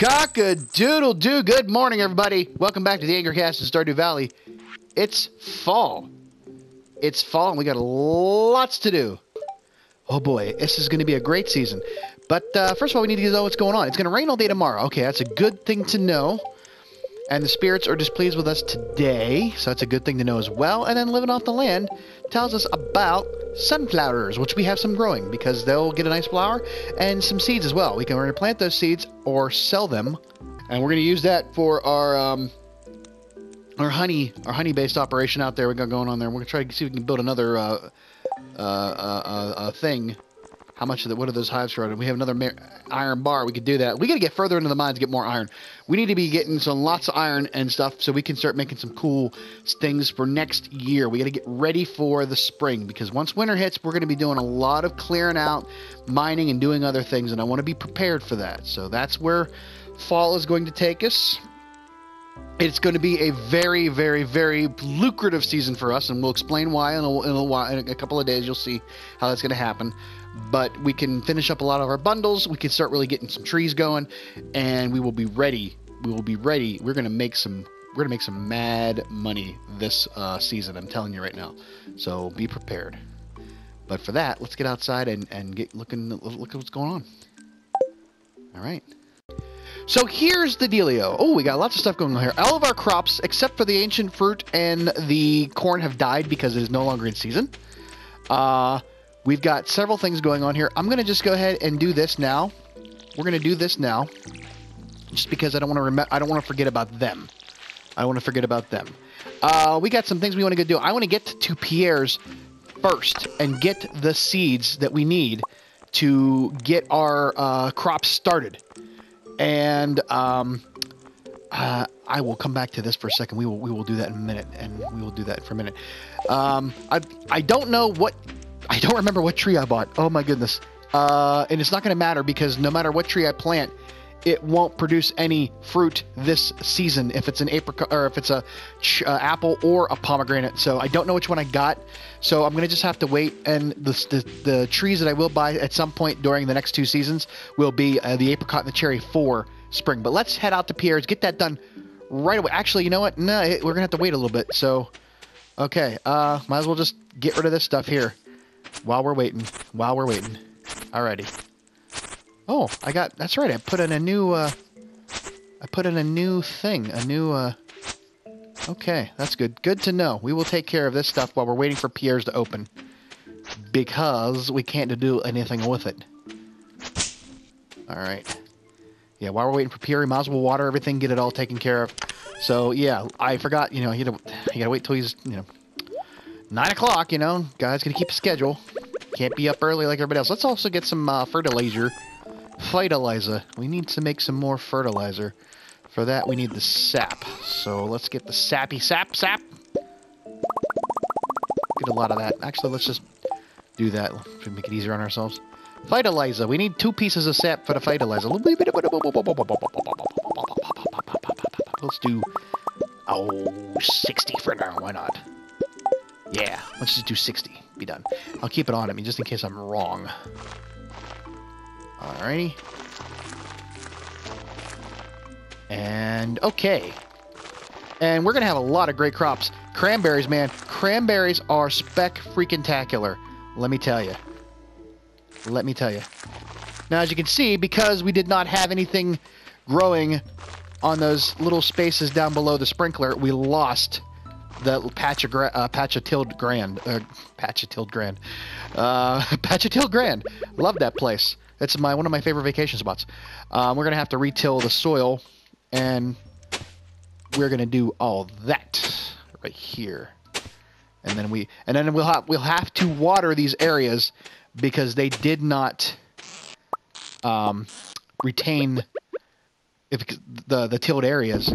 Cock a doodle doo. Good morning, everybody. Welcome back to the Angercast in Stardew Valley. It's fall. It's fall, and we got lots to do. Oh boy, this is going to be a great season. But uh, first of all, we need to know what's going on. It's going to rain all day tomorrow. Okay, that's a good thing to know. And the spirits are displeased with us today, so that's a good thing to know as well. And then living off the land tells us about sunflowers, which we have some growing because they'll get a nice flower and some seeds as well. We can either plant those seeds or sell them, and we're going to use that for our um, our honey our honey based operation out there. We got going on there. We're going to try to see if we can build another uh, uh, uh, uh, thing. How much of the, what are those hives for? We have another iron bar. We could do that. We got to get further into the mines to get more iron. We need to be getting some lots of iron and stuff so we can start making some cool things for next year. We got to get ready for the spring because once winter hits, we're going to be doing a lot of clearing out, mining, and doing other things. And I want to be prepared for that. So that's where fall is going to take us. It's going to be a very, very, very lucrative season for us, and we'll explain why in a, in a, while, in a couple of days. You'll see how that's going to happen but we can finish up a lot of our bundles. We can start really getting some trees going, and we will be ready. We will be ready. We're gonna make some. We're gonna make some mad money this uh, season. I'm telling you right now. So be prepared. But for that, let's get outside and, and get looking. Look at what's going on. All right. So here's the dealio. Oh, we got lots of stuff going on here. All of our crops, except for the ancient fruit and the corn, have died because it is no longer in season. Uh, We've got several things going on here. I'm going to just go ahead and do this now. We're going to do this now, just because I don't want to remember. I don't want to forget about them. I don't want to forget about them. Uh, we got some things we want to go do. I want to get to Pierre's first and get the seeds that we need to get our uh, crops started. And um, uh, I will come back to this for a second. We will we will do that in a minute, and we will do that for a minute. Um, I I don't know what I don't remember what tree I bought. Oh my goodness. Uh, and it's not going to matter because no matter what tree I plant, it won't produce any fruit this season if it's an apricot or if it's a ch- uh, apple or a pomegranate. So I don't know which one I got. So I'm gonna just have to wait. And the, the, the trees that I will buy at some point during the next two seasons will be uh, the apricot and the cherry for spring. But let's head out to Pierre's, get that done right away. Actually, you know what? No, we're gonna have to wait a little bit. So okay, uh, might as well just get rid of this stuff here. While we're waiting. While we're waiting. Alrighty. Oh, I got... That's right. I put in a new... Uh, I put in a new thing. A new... Uh, okay, that's good. Good to know. We will take care of this stuff while we're waiting for Pierre's to open. Because we can't do anything with it. Alright. Yeah, while we're waiting for Pierre, we might as well water everything, get it all taken care of. So, yeah, I forgot, you know, you gotta, you gotta wait till he's, you know, 9 o'clock, you know. Guys gotta keep a schedule. Can't be up early like everybody else. Let's also get some uh, fertilizer. Fertilizer. We need to make some more fertilizer. For that, we need the sap. So let's get the sappy sap sap. Get a lot of that. Actually, let's just do that to make it easier on ourselves. Vitalizer. We need two pieces of sap for the vitalizer. Let's do, oh, 60 for now. Why not? Yeah, let's just do 60. Be done. I'll keep it on I mean, just in case I'm wrong. Alrighty. And okay. And we're going to have a lot of great crops. Cranberries, man. Cranberries are spec freaking tacular. Let me tell you. Let me tell you. Now, as you can see, because we did not have anything growing on those little spaces down below the sprinkler, we lost the patch of uh, patch of Tild Grand, uh, patch of tilled Grand, uh, patch of tilled Grand. Love that place. It's my one of my favorite vacation spots. Um, we're gonna have to retill the soil, and we're gonna do all that right here, and then we and then we'll have we'll have to water these areas because they did not um, retain if the the tilled areas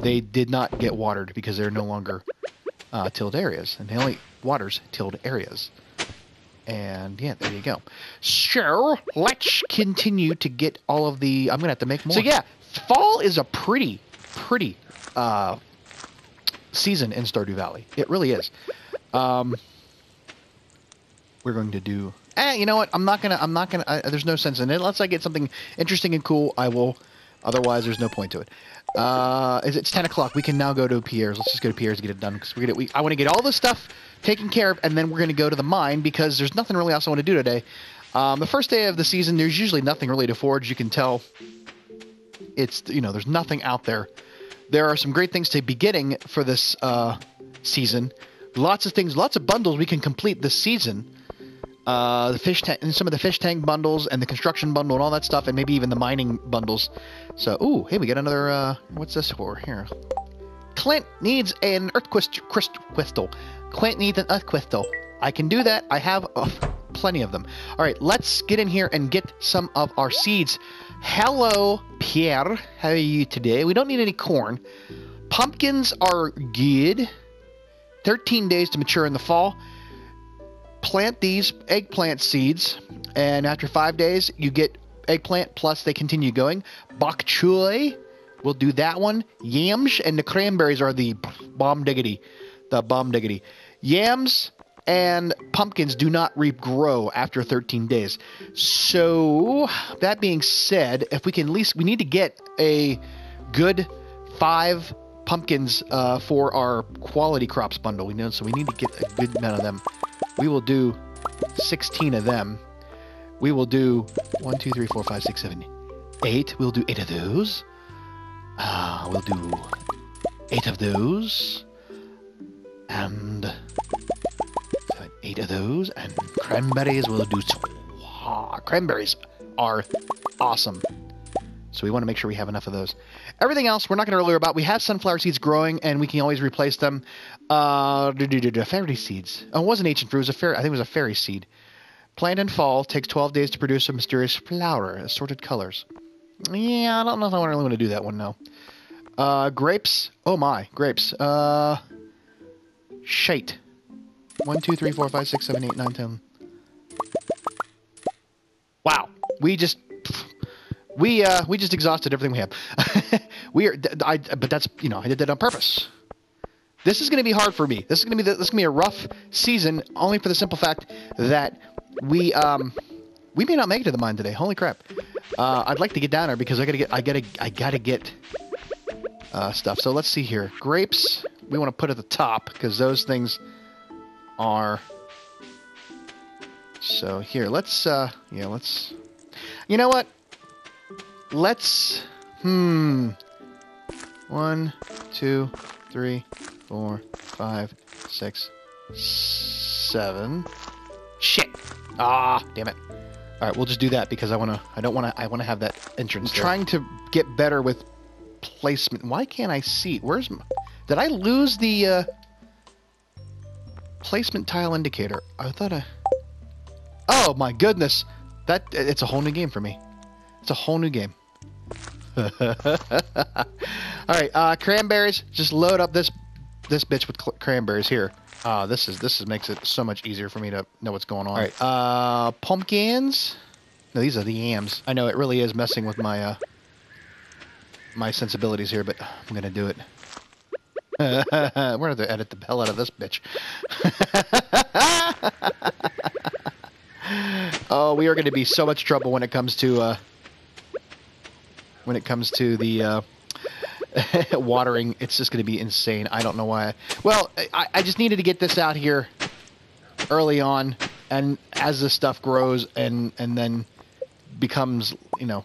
they did not get watered because they're no longer uh, tilled areas, and they only waters tilled areas. And yeah, there you go. So let's continue to get all of the. I'm gonna have to make more. So yeah, fall is a pretty, pretty uh, season in Stardew Valley. It really is. Um, we're going to do. Eh, you know what? I'm not gonna. I'm not gonna. Uh, there's no sense in it. Unless I get something interesting and cool, I will Otherwise, there's no point to it. Uh, it's 10 o'clock. We can now go to Pierre's. Let's just go to Pierre's and get it done because we're gonna. We, I want to get all this stuff taken care of, and then we're gonna go to the mine because there's nothing really else I want to do today. Um, the first day of the season, there's usually nothing really to forge. You can tell. It's you know there's nothing out there. There are some great things to be getting for this uh, season. Lots of things, lots of bundles we can complete this season uh, the fish tank and some of the fish tank bundles and the construction bundle and all that stuff, and maybe even the mining bundles. So, ooh, hey, we got another. Uh, what's this for here? Clint needs an earth crystal. Clint needs an earth crystal. I can do that. I have uh, plenty of them. All right, let's get in here and get some of our seeds. Hello, Pierre. How are you today? We don't need any corn. Pumpkins are good. 13 days to mature in the fall plant these eggplant seeds, and after five days, you get eggplant plus they continue going. Bok choy, we'll do that one. Yams and the cranberries are the bomb diggity. The bomb diggity. Yams and pumpkins do not regrow after 13 days. So, that being said, if we can at least, we need to get a good five pumpkins uh, for our quality crops bundle. We know, so we need to get a good amount of them. We will do 16 of them. We will do 1, 2, 3, 4, 5, 6, 7, 8. We'll do 8 of those. Uh, we'll do 8 of those. And 8 of those. And cranberries, we'll do... Cranberries are awesome. So we want to make sure we have enough of those. Everything else, we're not going to really about. We have sunflower seeds growing, and we can always replace them. Uh, fairy seeds. Oh, it wasn't ancient fruit. It was a fairy. I think it was a fairy seed. Plant in fall. Takes 12 days to produce a mysterious flower. Assorted colors. Yeah, I don't know if I really want to do that one now. Uh, grapes. Oh my, grapes. Uh, shite. 1, 2, 3, 4, 5, 6, 7, 8, 9, 10. Wow. We just we uh, we just exhausted everything we have. we are, I, but that's you know I did that on purpose. This is going to be hard for me. This is going to be the, this is going to be a rough season, only for the simple fact that we um we may not make it to the mine today. Holy crap! Uh, I'd like to get down there because I gotta get I gotta I gotta get uh, stuff. So let's see here. Grapes we want to put at the top because those things are. So here, let's uh yeah let's. You know what? let's... Hmm... One, two, three, four, five, six, seven. Shit! Ah, damn it. All right, we'll just do that because I want to. I don't want to. I want to have that entrance. I'm trying to get better with placement. Why can't I see? Where's? My, did I lose the uh, placement tile indicator? I thought I. Oh my goodness! That it's a whole new game for me. It's a whole new game. All right, uh, cranberries. Just load up this this bitch with cranberries here. Uh, this is this is makes it so much easier for me to know what's going on. All right, uh, pumpkins. No, these are the yams. I know it really is messing with my uh, my sensibilities here, but I'm gonna do it. We're gonna have to edit the hell out of this bitch. oh, we are going to be so much trouble when it comes to uh, when it comes to the uh, watering. It's just going to be insane. I don't know why. Well, I, I just needed to get this out here early on, and as this stuff grows and and then becomes, you know,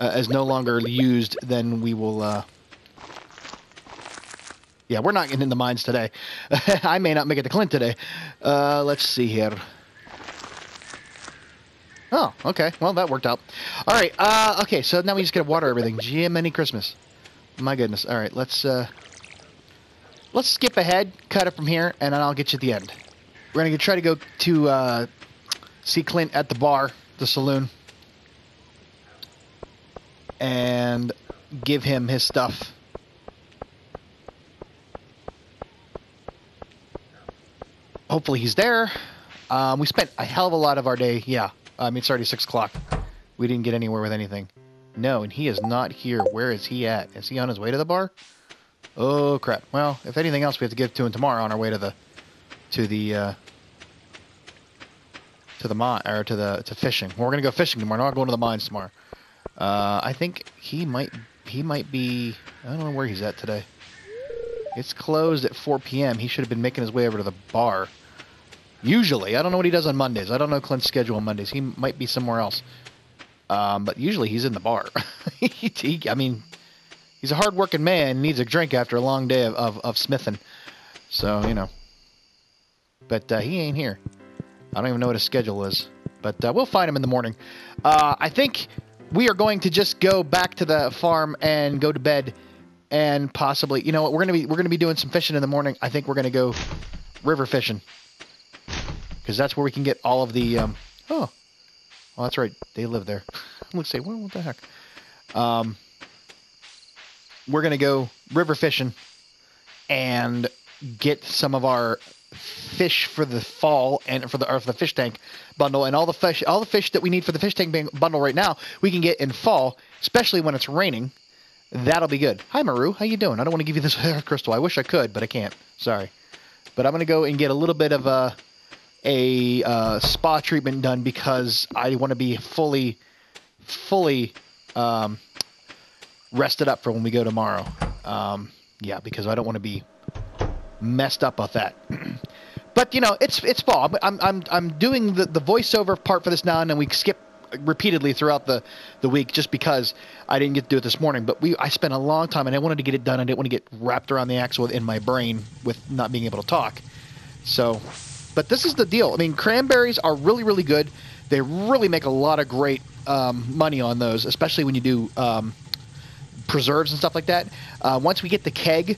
uh, as no longer used, then we will. Uh, yeah, we're not getting in the mines today. I may not make it to Clint today. Uh, let's see here. Oh, okay. Well, that worked out. All right. Uh, okay, so now we just gotta water everything. Jiminy Christmas. My goodness. All right, let's uh, let's skip ahead, cut it from here, and then I'll get you at the end. We're gonna try to go to uh, see Clint at the bar, the saloon, and give him his stuff. Hopefully he's there. Um, we spent a hell of a lot of our day, yeah, I mean, it's already 6 o'clock. We didn't get anywhere with anything. No, and he is not here. Where is he at? Is he on his way to the bar? Oh, crap. Well, if anything else, we have to give to him tomorrow on our way to the... To the, uh... to the mine or to the to fishing. We're gonna go fishing tomorrow. We're not going to the mines tomorrow. Uh, I think he might he might be. I don't know where he's at today. It's closed at 4 p.m. He should have been making his way over to the bar. Usually, I don't know what he does on Mondays. I don't know Clint's schedule on Mondays. He might be somewhere else. Um, but usually he's in the bar. he, he, I mean, he's a hard-working man. Needs a drink after a long day of, of, of smithing. So you know. But uh, he ain't here. I don't even know what his schedule is. But uh, we'll find him in the morning. Uh, I think we are going to just go back to the farm and go to bed and possibly you know what we're gonna be we're gonna be doing some fishing in the morning i think we're gonna go river fishing because that's where we can get all of the um oh well that's right. They live there. Let's say well, what the heck? Um we're gonna go river fishing and get some of our fish for the fall and for the or for the fish tank bundle. And all the fish all the fish that we need for the fish tank bundle right now we can get in fall especially when it's raining. That'll be good. Hi maru. How you doing? I don't want to give you this crystal. I wish i could but i can't. Sorry. But i'm going to go and get a little bit of a a uh, spa treatment done because i want to be fully fully um, rested up for when we go tomorrow um, yeah because i don't want to be messed up with that. but you know, it's it's fall. I'm I'm I'm doing the the voiceover part for this now, and then we skip repeatedly throughout the the week just because I didn't get to do it this morning. But we I spent a long time, and I wanted to get it done. I didn't want to get wrapped around the axle in my brain with not being able to talk. So, but this is the deal. I mean, cranberries are really really good. They really make a lot of great um, money on those, especially when you do um, preserves and stuff like that. Uh, once we get the keg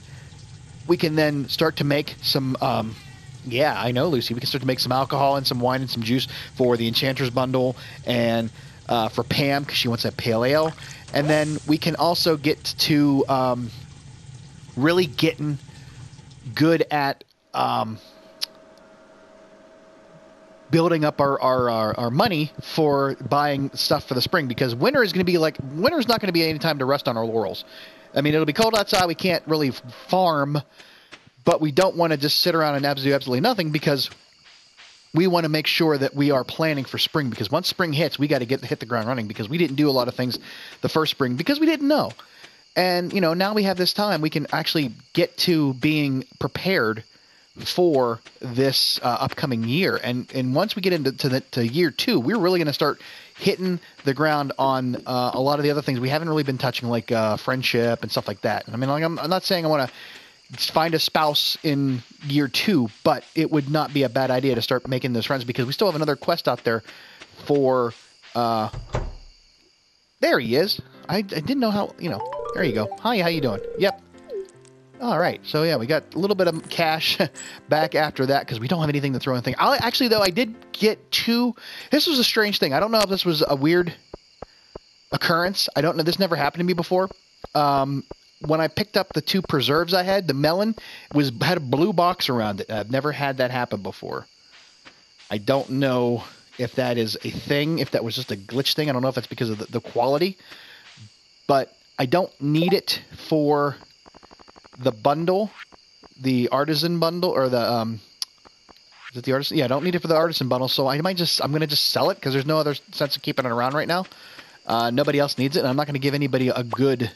we can then start to make some. Um, yeah, I know, Lucy. We can start to make some alcohol and some wine and some juice for the Enchanter's bundle and uh, for Pam because she wants that pale ale. And then we can also get to um, really getting good at um, building up our, our, our, our, money for buying stuff for the spring because winter is going to be like winter is not going to be any time to rest on our laurels. I mean, it'll be cold outside. We can't really farm, but we don't want to just sit around and do absolutely nothing because we want to make sure that we are planning for spring because once spring hits, we got to get hit the ground running because we didn't do a lot of things the first spring because we didn't know. And you know, now we have this time, we can actually get to being prepared for this uh, upcoming year. And and once we get into to, the, to year two, we're really going to start hitting the ground on uh, a lot of the other things we haven't really been touching, like uh, friendship and stuff like that. I mean, like, I'm, I'm not saying I want to find a spouse in year two, but it would not be a bad idea to start making those friends because we still have another quest out there for. Uh, there he is. I, I didn't know how. You know. There you go. Hi, how you doing? Yep. All right, so yeah, we got a little bit of cash back after that because we don't have anything to throw anything. I actually though I did get two. This was a strange thing. I don't know if this was a weird occurrence. I don't know. This never happened to me before. Um, when I picked up the two preserves I had, the melon was had a blue box around it. I've never had that happen before. I don't know if that is a thing, if that was just a glitch thing. I don't know if that's because of the, the quality, but I don't need it for the bundle, the artisan bundle, or the um, is it the artisan? Yeah, I don't need it for the artisan bundle, so I might just I'm gonna just sell it because there's no other sense of keeping it around right now. Uh, nobody else needs it, and I'm not gonna give anybody a good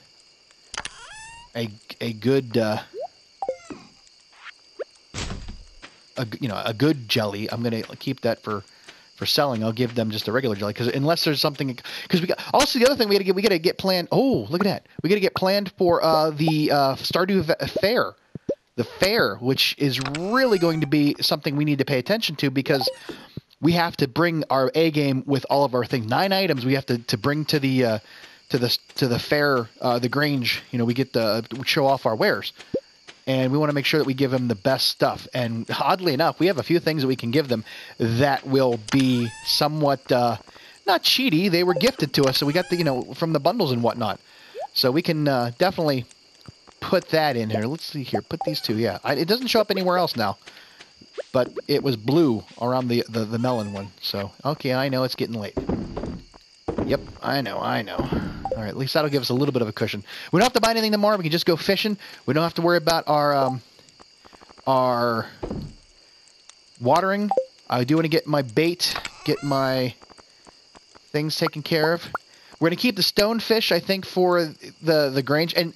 a a good uh, a you know a good jelly. I'm gonna keep that for for selling. I'll give them just a regular jelly because unless there's something because we got also the other thing we got to get we got to get planned. Oh, look at that! We got to get planned for uh, the uh, Stardew Fair, the fair, which is really going to be something we need to pay attention to because we have to bring our A game with all of our things. Nine items we have to, to bring to the uh, to the to the fair, uh, the Grange. You know, we get the show off our wares and we want to make sure that we give them the best stuff. And oddly enough, we have a few things that we can give them that will be somewhat uh, not cheaty. They were gifted to us, so we got the you know from the bundles and whatnot. So we can uh, definitely put that in here. Let's see here. Put these two. Yeah, I, it doesn't show up anywhere else now, but it was blue around the, the the melon one. So okay, I know it's getting late. Yep, I know, I know. All right, at least that'll give us a little bit of a cushion. We don't have to buy anything tomorrow. We can just go fishing. We don't have to worry about our um, our watering. I do want to get my bait get my things taken care of. We're gonna keep the stonefish, I think, for the the grange, and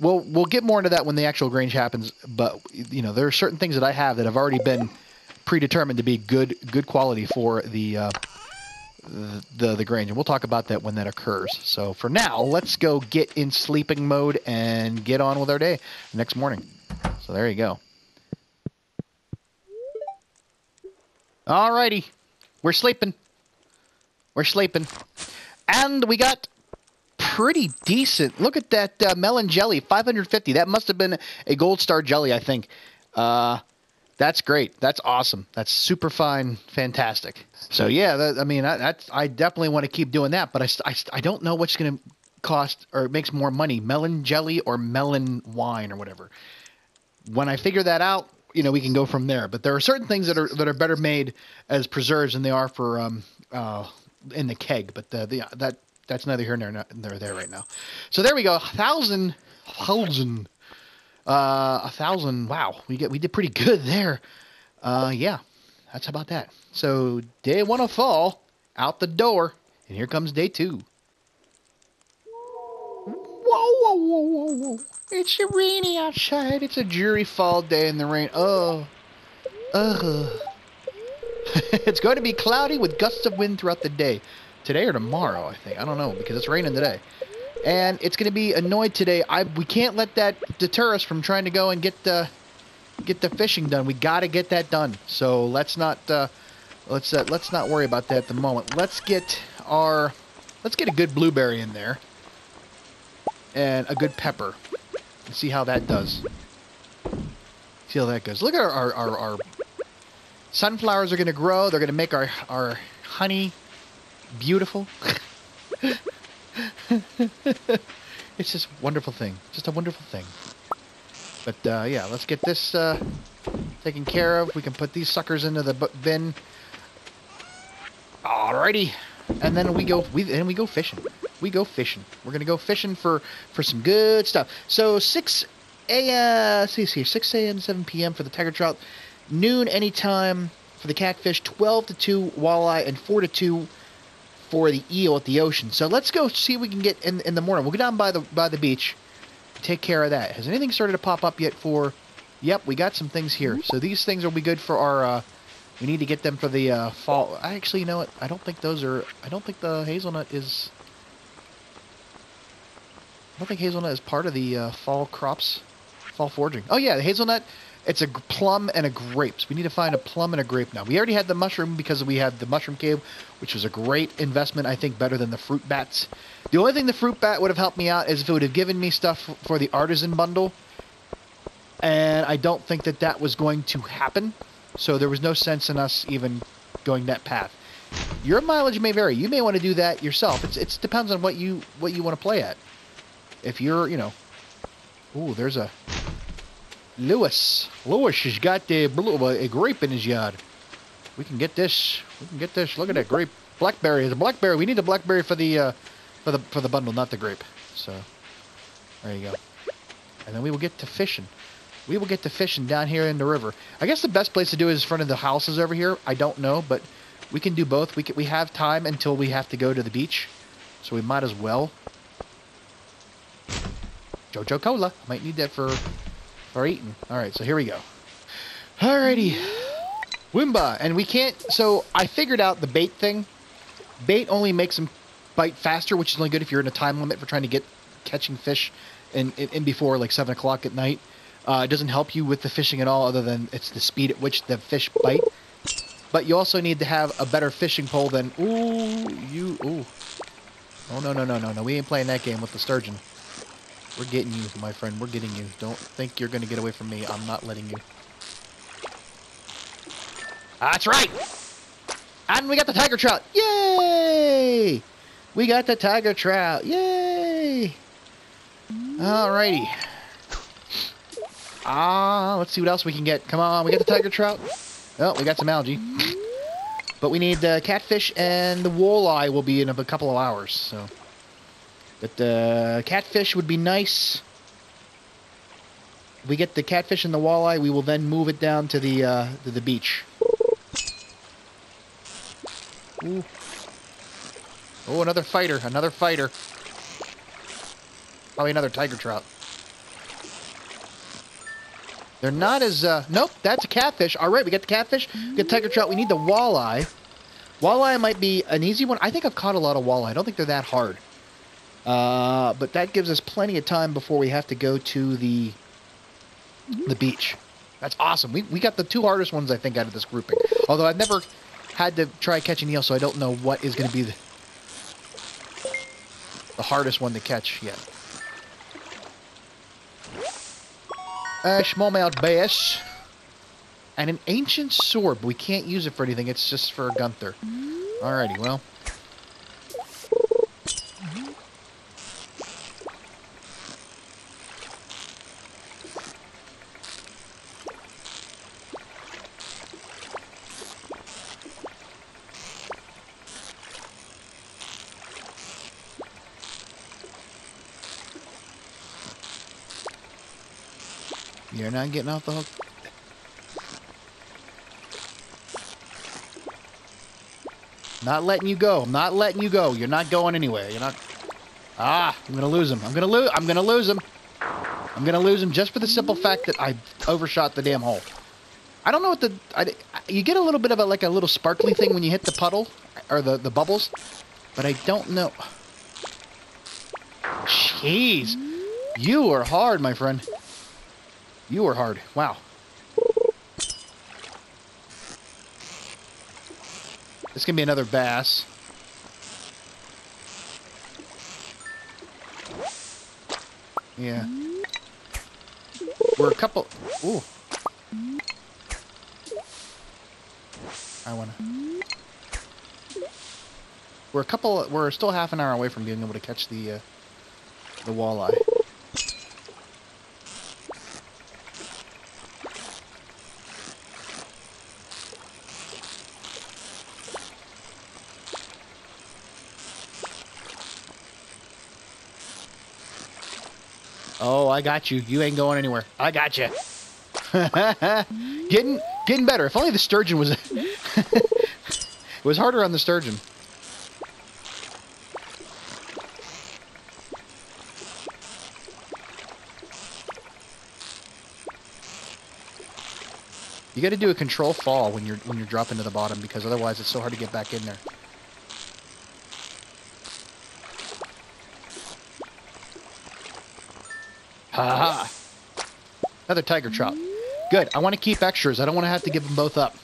we'll we'll get more into that when the actual grange happens. But you know, there are certain things that I have that have already been predetermined to be good good quality for the uh, the the Grange, and we'll talk about that when that occurs. So for now, let's go get in sleeping mode and get on with our day next morning. So there you go. Alrighty, we're sleeping. We're sleeping, and we got pretty decent. Look at that uh, melon jelly, 550. That must have been a gold star jelly, I think. Uh, that's great. That's awesome. That's super fine. Fantastic. So yeah, that, I mean, I, I definitely want to keep doing that, but I, I, I don't know what's going to cost or makes more money, melon jelly or melon wine or whatever. When I figure that out, you know, we can go from there. But there are certain things that are that are better made as preserves than they are for um uh in the keg. But the, the that that's neither here nor nor there right now. So there we go. Thousand thousand uh, a thousand. Wow, we get we did pretty good there. Uh, yeah, that's about that. So day one of fall out the door, and here comes day two. Whoa, whoa, whoa, whoa, whoa! It's rainy outside. It's a dreary fall day in the rain. Oh, ugh. it's going to be cloudy with gusts of wind throughout the day. Today or tomorrow, I think. I don't know because it's raining today and it's going to be annoyed today. I we can't let that deter us from trying to go and get the get the fishing done. We got to get that done. So let's not uh, let's uh, let's not worry about that at the moment. Let's get our let's get a good blueberry in there and a good pepper and see how that does. See how that goes. Look at our our, our, our sunflowers are going to grow. They're going to make our our honey beautiful. it's just a wonderful thing. Just a wonderful thing. But uh, yeah, let's get this uh, taken care of. We can put these suckers into the bin. Alrighty, and then we go. We then we go fishing. We go fishing. We're gonna go fishing for for some good stuff. So six a.m. See here, six a.m. seven p.m. for the tiger trout. Noon anytime for the catfish. Twelve to two walleye and four to two for the eel at the ocean. So let's go see if we can get in in the morning. We'll go down by the by the beach, take care of that. Has anything started to pop up yet for? Yep, we got some things here. So these things will be good for our. Uh, we need to get them for the uh, fall. I actually, you know what? I don't think those are. I don't think the hazelnut is. I don't think hazelnut is part of the uh, fall crops, fall foraging. Oh yeah, the hazelnut it's a plum and a grapes. We need to find a plum and a grape now. We already had the mushroom because we had the mushroom cave, which was a great investment. I think better than the fruit bats. The only thing the fruit bat would have helped me out is if it would have given me stuff for the artisan bundle. And I don't think that that was going to happen. So there was no sense in us even going that path. Your mileage may vary. You may want to do that yourself. It's it depends on what you what you want to play at. If you're, you know, ooh, there's a Lewis. Lewis has got the blue, a grape in his yard. We can get this. We can get this. Look at that grape. Blackberry. The blackberry. We need the blackberry for the uh, for the for the bundle, not the grape. So there you go. And then we will get to fishing. We will get to fishing down here in the river. I guess the best place to do is in front of the houses over here. I don't know, but we can do both. We can, we have time until we have to go to the beach, so we might as well. Joja Cola. I Might need that for or eaten. Alright, so here we go. Alrighty. Wimba. And we can't... So, I figured out the bait thing. Bait only makes them bite faster, which is only good if you're in a time limit for trying to get catching fish in, in, in before, like, 7 o'clock at night. Uh, it doesn't help you with the fishing at all, other than it's the speed at which the fish bite. But you also need to have a better fishing pole than... Ooh, you... Ooh. Oh, no, no, no, no, no. We ain't playing that game with the sturgeon. We're getting you, my friend. We're getting you. Don't think you're going to get away from me. I'm not letting you. That's right! And we got the tiger trout. Yay! We got the tiger trout. Yay! Alrighty. Ah, let's see what else we can get. Come on, we got the tiger trout. Oh, we got some algae. But we need the catfish and the walleye will be in a couple of hours, so... But the catfish would be nice. we get the catfish and the walleye, we will then move it down to the uh, to the beach. Ooh. Oh, another fighter. Another fighter. Probably another tiger trout. They're not as, uh, nope, that's a catfish. All right, we got the catfish, we got tiger trout. We need the walleye. Walleye might be an easy one. I think I've caught a lot of walleye. I don't think they're that hard. Uh, but that gives us plenty of time before we have to go to the the beach. That's awesome. We, we got the two hardest ones, I think, out of this grouping. Although I've never had to try catching eel, so I don't know what is going to be the, the hardest one to catch yet. A smallmouth bass. And an ancient sword, but we can't use it for anything. It's just for Gunther. Alrighty, well. Not getting off the hook. Not letting you go. I'm not letting you go. You're not going anywhere. You're not. Ah, I'm gonna lose him. I'm gonna lose. I'm gonna lose him. I'm gonna lose him just for the simple fact that I overshot the damn hole. I don't know what the. I, you get a little bit of a like a little sparkly thing when you hit the puddle or the the bubbles, but I don't know. Jeez, you are hard, my friend. You are hard. Wow. This can be another bass. Yeah. We're a couple... Ooh. I wanna... We're a couple... We're still half an hour away from being able to catch the, uh, the walleye. Oh, I got you. You ain't going anywhere. I got you. getting getting better. If only the sturgeon was it was harder on the sturgeon. You got to do a control fall when you're when you're dropping to the bottom because otherwise it's so hard to get back in there. Ha ha. Another tiger trout. Good. I want to keep extras. I don't want to have to give them both up.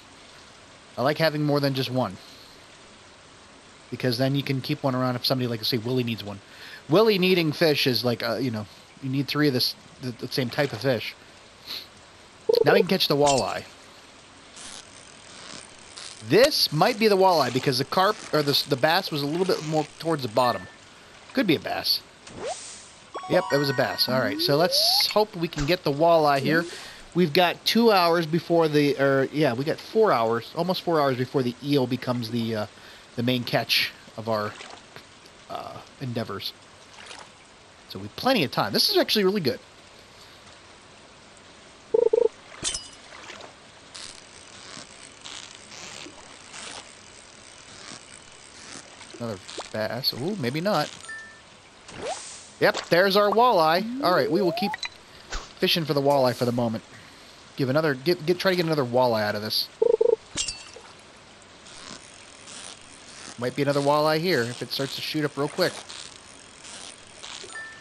I like having more than just one. Because then you can keep one around if somebody, like, say, Willy needs one. Willy needing fish is like, uh, you know, you need three of this, the, the same type of fish. Now we can catch the walleye. This might be the walleye because the carp, or the, the bass was a little bit more towards the bottom. Could be a bass. Yep, it was a bass. All right, so let's hope we can get the walleye here. We've got two hours before the, or yeah, we got four hours, almost four hours before the eel becomes the uh, the main catch of our uh, endeavors. So we have plenty of time. This is actually really good. Another bass. Ooh, maybe not. Yep, there's our walleye. All right, we will keep fishing for the walleye for the moment. Give another, get, get, try to get another walleye out of this. Might be another walleye here if it starts to shoot up real quick.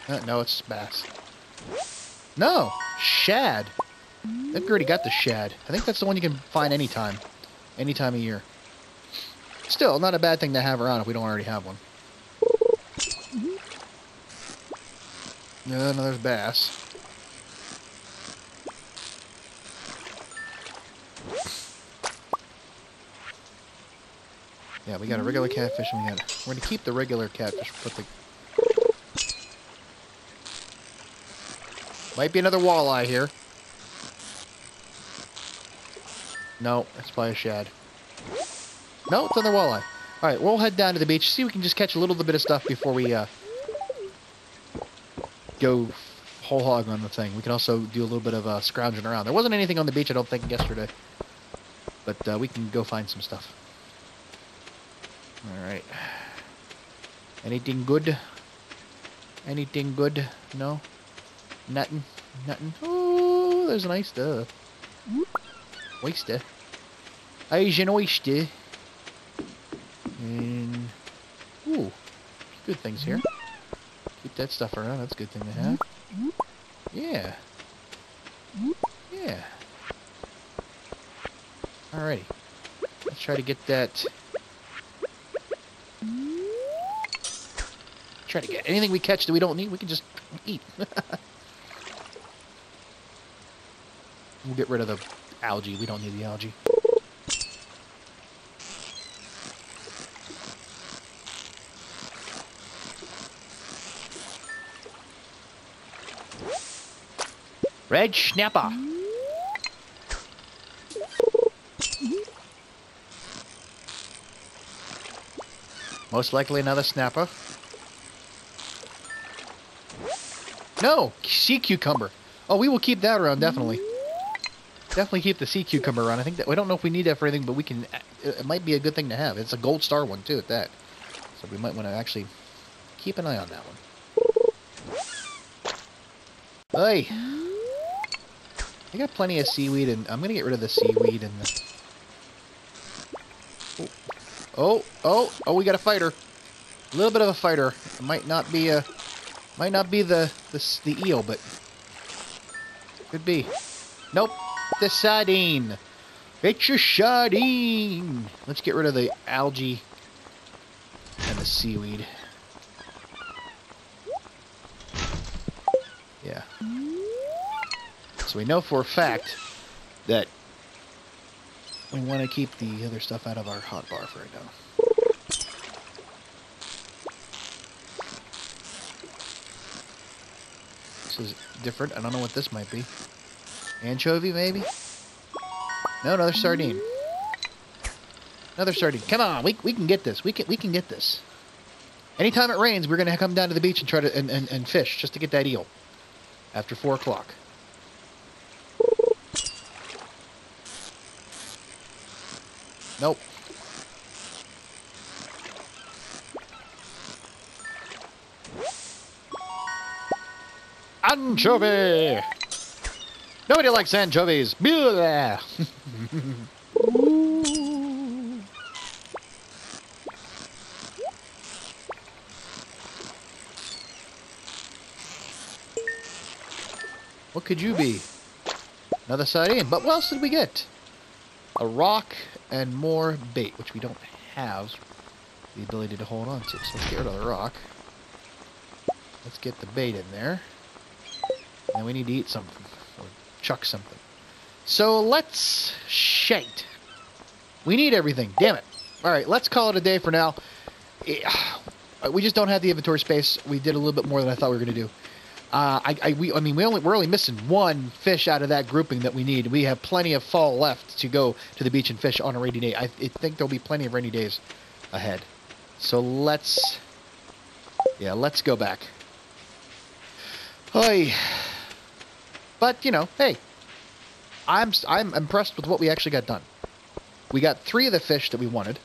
Uh, no, it's bass. No, shad. I think already got the shad. I think that's the one you can find anytime, any time of year. Still, not a bad thing to have around if we don't already have one. Yeah, no, there's bass. Yeah, we got a regular catfish and we got... a, We're to keep the regular catfish, put the... Might be another walleye here. No, it's probably a shad. No, it's another walleye. Alright, we'll head down to the beach, see if we can just catch a little bit of stuff before we, uh, go whole hog on the thing. We can also do a little bit of uh, scrounging around. There wasn't anything on the beach, I don't think, yesterday. But uh, we can go find some stuff. Alright. Anything good? Anything good? No? Nothing? Nothing? Oh, there's an oyster. Oyster. Asian oyster. And... Ooh. Good things here. That stuff around. That's a good thing to have. Yeah. Yeah. Alrighty. Let's try to get that... Try to get anything we catch that we don't need, we can just eat. we'll get rid of the algae. We don't need the algae. Red snapper. Most likely another snapper. No! Sea cucumber. Oh, we will keep that around, definitely. Definitely keep the sea cucumber around. I think that we don't know if we need that for anything, but we can. Uh, it might be a good thing to have. It's a gold star one too, at that. So we might want to actually keep an eye on that one. Hey, I got plenty of seaweed, and I'm gonna get rid of the seaweed and the. Oh, oh, oh, oh! We got a fighter. A little bit of a fighter. It might not be a, might not be the the, the eel, but could be. Nope, the sardine. It's a sardine. Let's get rid of the algae and the seaweed. Yeah. So we know for a fact that we want to keep the other stuff out of our hot bar for right now. This is different. I don't know what this might be. Anchovy, maybe? No, another sardine. Another sardine. Come on, we, we can get this. We can we can get this. Anytime it rains, we're gonna come down to the beach and try to and, and, and fish just to get that eel. After four o'clock. Nope. Anchovy! Nobody likes anchovies. Blah. what could you be? Another sardine. But what else did we get? A rock and more bait, which we don't have the ability to hold on to. So let's get rid of the rock. Let's get the bait in there. And we need to eat something. Or chuck something. So let's shite. We need everything. Damn it. Alright, let's call it a day for now. Eh, we just don't have the inventory space. We did a little bit more than I thought we were going to do. Uh, I, I, we, I mean, we only, we're only missing one fish out of that grouping that we need. We have plenty of fall left to go to the beach and fish on a rainy day. I, I think there'll be plenty of rainy days ahead. So let's, yeah, let's go back. Hey, but you know, hey, I'm I'm impressed with what we actually got done. We got three of the fish that we wanted,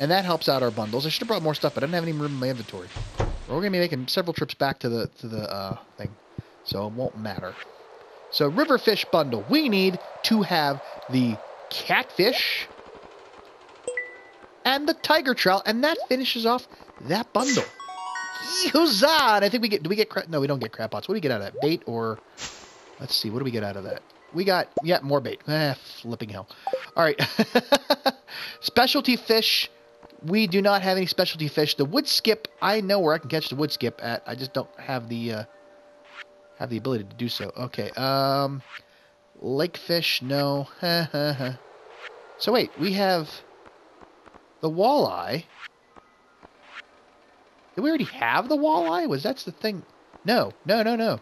and that helps out our bundles. I should have brought more stuff, but I didn't have any room in my inventory. We're going to be making several trips back to the to the uh, thing, so it won't matter. So riverfish bundle, we need to have the catfish and the tiger trout, and that finishes off that bundle. Huzzah! And I think we get. Do we get? Crab, no, we don't get crab pots. What do we get out of that? Bait or? Let's see. What do we get out of that? We got yeah more bait. Ah, flipping hell. All right. Specialty fish we do not have any specialty fish. The wood skip, I know where I can catch the wood skip at. I just don't have the uh, have the ability to do so. Okay. Um, lake fish, no. so wait, we have the walleye. Did we already have the walleye? Was that's the thing? No, no, no, no.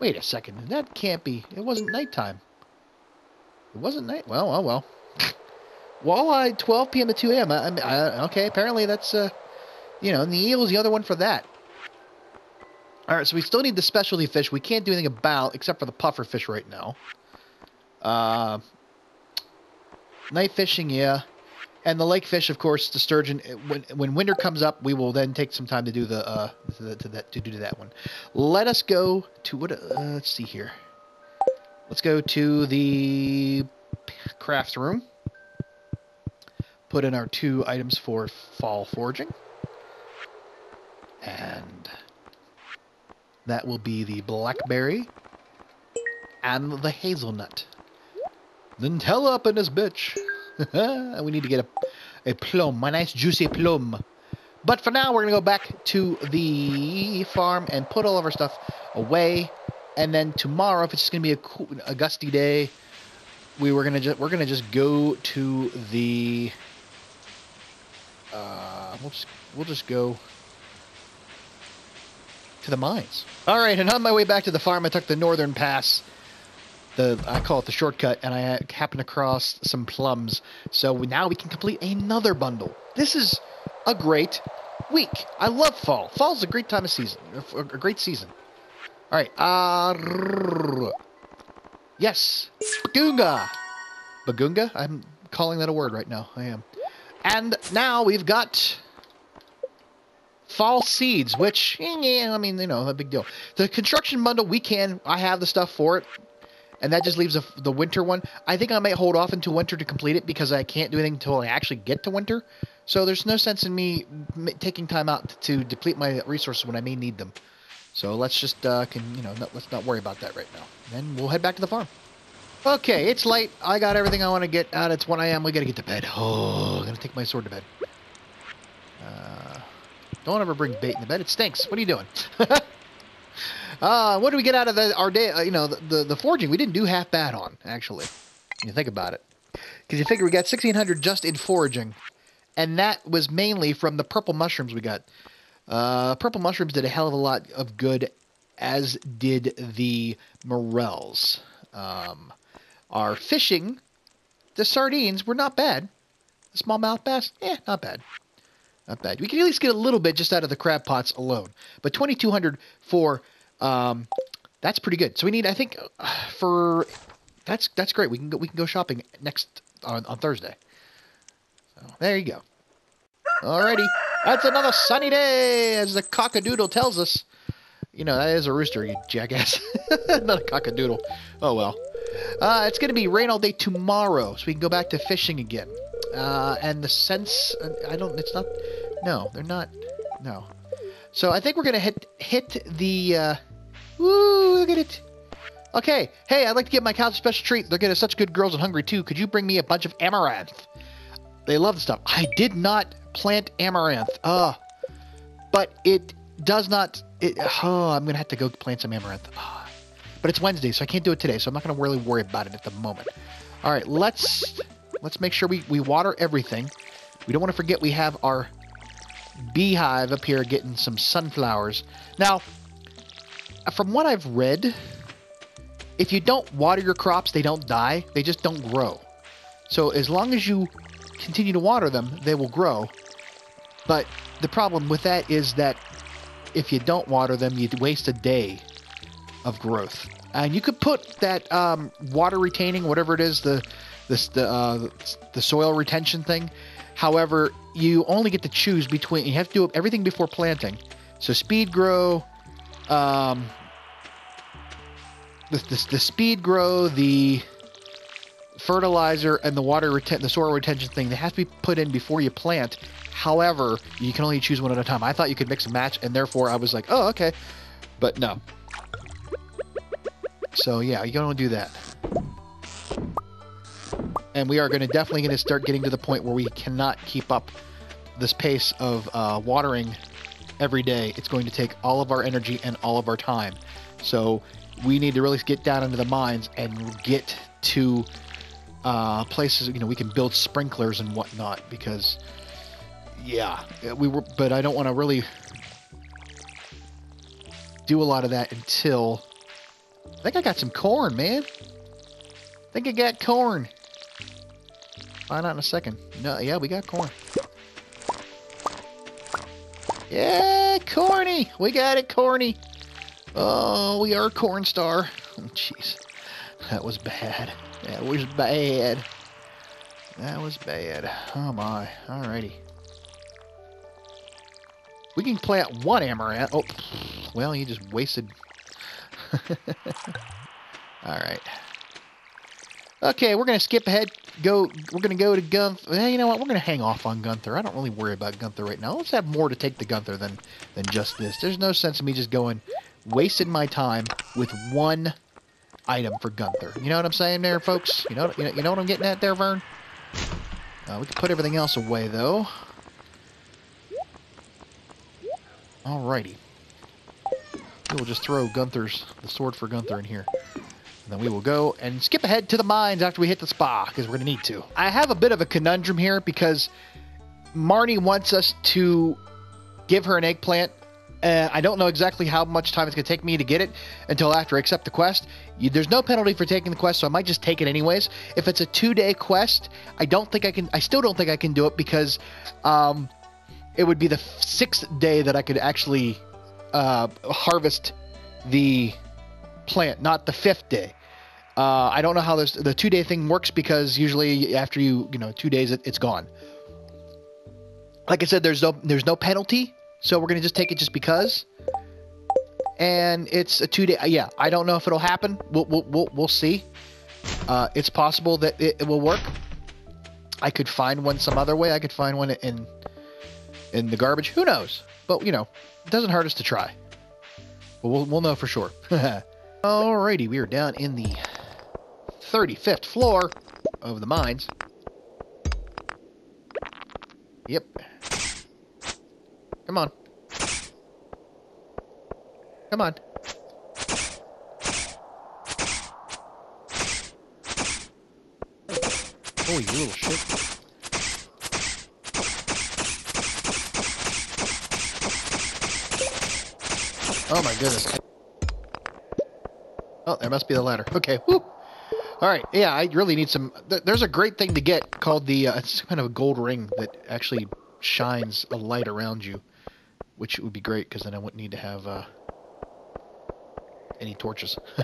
Wait a second. That can't be. It wasn't nighttime. It wasn't night. Well, oh well. Walleye, 12 p.m. to 2 a.m. I, I, okay, apparently that's, uh, you know, and the eel is the other one for that. All right, so we still need the specialty fish. We can't do anything about except for the puffer fish right now. Uh, night fishing, yeah. And the lake fish, of course, the sturgeon. uh, When when winter comes up, we will then take some time to do the uh to, the, to that to do that one. Let us go to what? Uh, let's see here. Let's go to the crafts room. Put in our two items for fall foraging. And that will be the blackberry and the hazelnut. Then tell up in this bitch. we need to get a, a plum, a nice juicy plum. But for now, we're gonna go back to the farm and put all of our stuff away. And then tomorrow, if it's just gonna be a, cool, a gusty day, we were gonna just we're gonna just go to the. Uh, we'll just we'll just go to the mines. All right, and on my way back to the farm, I took the northern pass. The I call it the shortcut, and I happened across some plums. So now we can complete another bundle. This is a great week. I love fall. Fall's a great time of season, a great season. All right, uh, yes, Bagunga, Bagunga. I'm calling that a word right now. I am. And now we've got fall seeds, which, eh, yeah, I mean, you know, a big deal. The construction bundle, we can, I have the stuff for it. And that just leaves the, the winter one. I think I might hold off until winter to complete it because I can't do anything until I actually get to winter. So there's no sense in me taking time out to deplete my resources when I may need them. So let's just, uh, can you know, not, let's not worry about that right now. Then we'll head back to the farm. Okay, it's late. I got everything I want to get out. It's 1 a.m. We got to get to bed. Oh, I'm going to take my sword to bed. Uh, don't ever bring bait in the bed. It stinks. What are you doing? uh, what do we get out of the, our day? Uh, you know, the, the, the forging. We didn't do half bad on, actually. You think about it. Because you figure we got 1,600 just in foraging. And that was mainly from the purple mushrooms we got. Uh, purple mushrooms did a hell of a lot of good, as did the morels. Um, our fishing, the sardines were not bad. The smallmouth bass, eh, not bad. Not bad. We can at least get a little bit just out of the crab pots alone. But 2,200 for, um, that's pretty good. So we need, I think, uh, for, that's that's great. We can go, we can go shopping next, on, on Thursday. So there you go. Alrighty. That's another sunny day, as the cockadoodle tells us. You know, that is a rooster, you jackass. Not a cockadoodle. Oh, well. Uh, it's going to be rain all day tomorrow, so we can go back to fishing again. Uh, and the sense, I don't, it's not, no, they're not, no. So I think we're going to hit, hit the, uh, woo, look at it. Okay, hey, I'd like to give my cows a special treat. They're getting such good girls and hungry too. Could you bring me a bunch of amaranth? They love the stuff. I did not plant amaranth. Uh, but it does not, it, oh, I'm going to have to go plant some amaranth. Ah. But it's Wednesday, so I can't do it today, so I'm not going to really worry about it at the moment. All right, let's let's make sure we, we water everything. We don't want to forget we have our beehive up here getting some sunflowers. Now, from what I've read, if you don't water your crops, they don't die. They just don't grow. So as long as you continue to water them, they will grow. But the problem with that is that if you don't water them, you waste a day of growth. And you could put that um, water retaining, whatever it is, the this the uh, the soil retention thing. However, you only get to choose between. You have to do everything before planting. So speed grow, um, the, the the speed grow, the fertilizer, and the water reten- the soil retention thing. They have to be put in before you plant. However, you can only choose one at a time. I thought you could mix and match, and therefore I was like, oh okay, but no. So yeah, you don't do that. And we are going to definitely going to start getting to the point where we cannot keep up this pace of uh, watering every day. It's going to take all of our energy and all of our time. So we need to really get down into the mines and get to uh, places. You know, we can build sprinklers and whatnot because, yeah, we were. But I don't want to really do a lot of that until I think I got some corn, man. I think I got corn. Find out in a second. No, yeah, we got corn. Yeah, corny. We got it, corny. Oh, we are corn star. Oh, Jeez, that was bad. That was bad. That was bad. Oh my. Alrighty. We can plant one amaranth. Oh, well, you just wasted. Alright. Okay, we're gonna skip ahead. Go. We're gonna go to Gunther. Hey, you know what? We're gonna hang off on Gunther. I don't really worry about Gunther right now. Let's have more to take to Gunther than than just this. There's no sense in me just going, wasting my time with one item for Gunther. You know what I'm saying, there, folks? You know, you know, you know what I'm getting at there, Vern? Uh, we can put everything else away, though. Alrighty. We'll just throw Gunther's the sword for Gunther in here. And then we will go and skip ahead to the mines after we hit the spa, because we're going to need to. I have a bit of a conundrum here, because Marnie wants us to give her an eggplant. Uh, I don't know exactly how much time it's going to take me to get it until after I accept the quest. You, there's no penalty for taking the quest, so I might just take it anyways. If it's a two-day quest, I don't think I can. I still don't think I can do it because um, it would be the sixth day that I could actually uh, harvest the plant, not the fifth day. Uh, I don't know how this the two day thing works because usually after you you know two days it, it's gone. Like I said, there's no there's no penalty, so we're gonna just take it just because. And it's a two day. Yeah, I don't know if it'll happen. We'll we'll we'll, we'll see. Uh, it's possible that it, it will work. I could find one some other way. I could find one in in the garbage. Who knows? But you know, it doesn't hurt us to try. But we'll we'll know for sure. Alrighty, we are down in the 35th floor of the mines. Yep. Come on. Come on. You little shit. Oh my goodness. Oh, there must be the ladder. Okay, whoo. All right, yeah, I really need some. Th there's a great thing to get called the. Uh, it's kind of a gold ring that actually shines a light around you, which would be great because then I wouldn't need to have uh, any torches.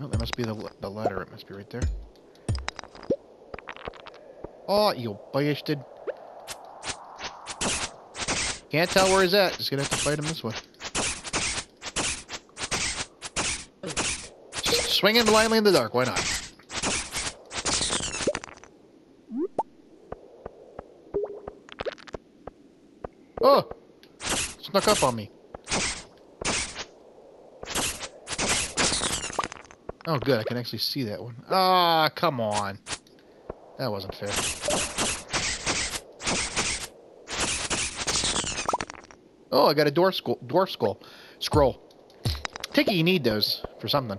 oh, there must be the the ladder. It must be right there. Oh, you bastard! Can't tell where he's at. Just gonna have to fight him this way. Just swinging blindly in the dark. Why not? Oh! Snuck up on me. Oh, good. I can actually see that one. Ah, come on. That wasn't fair. Oh, I got a dwarf skull. Dwarf skull. Scroll. Take it you need those for something.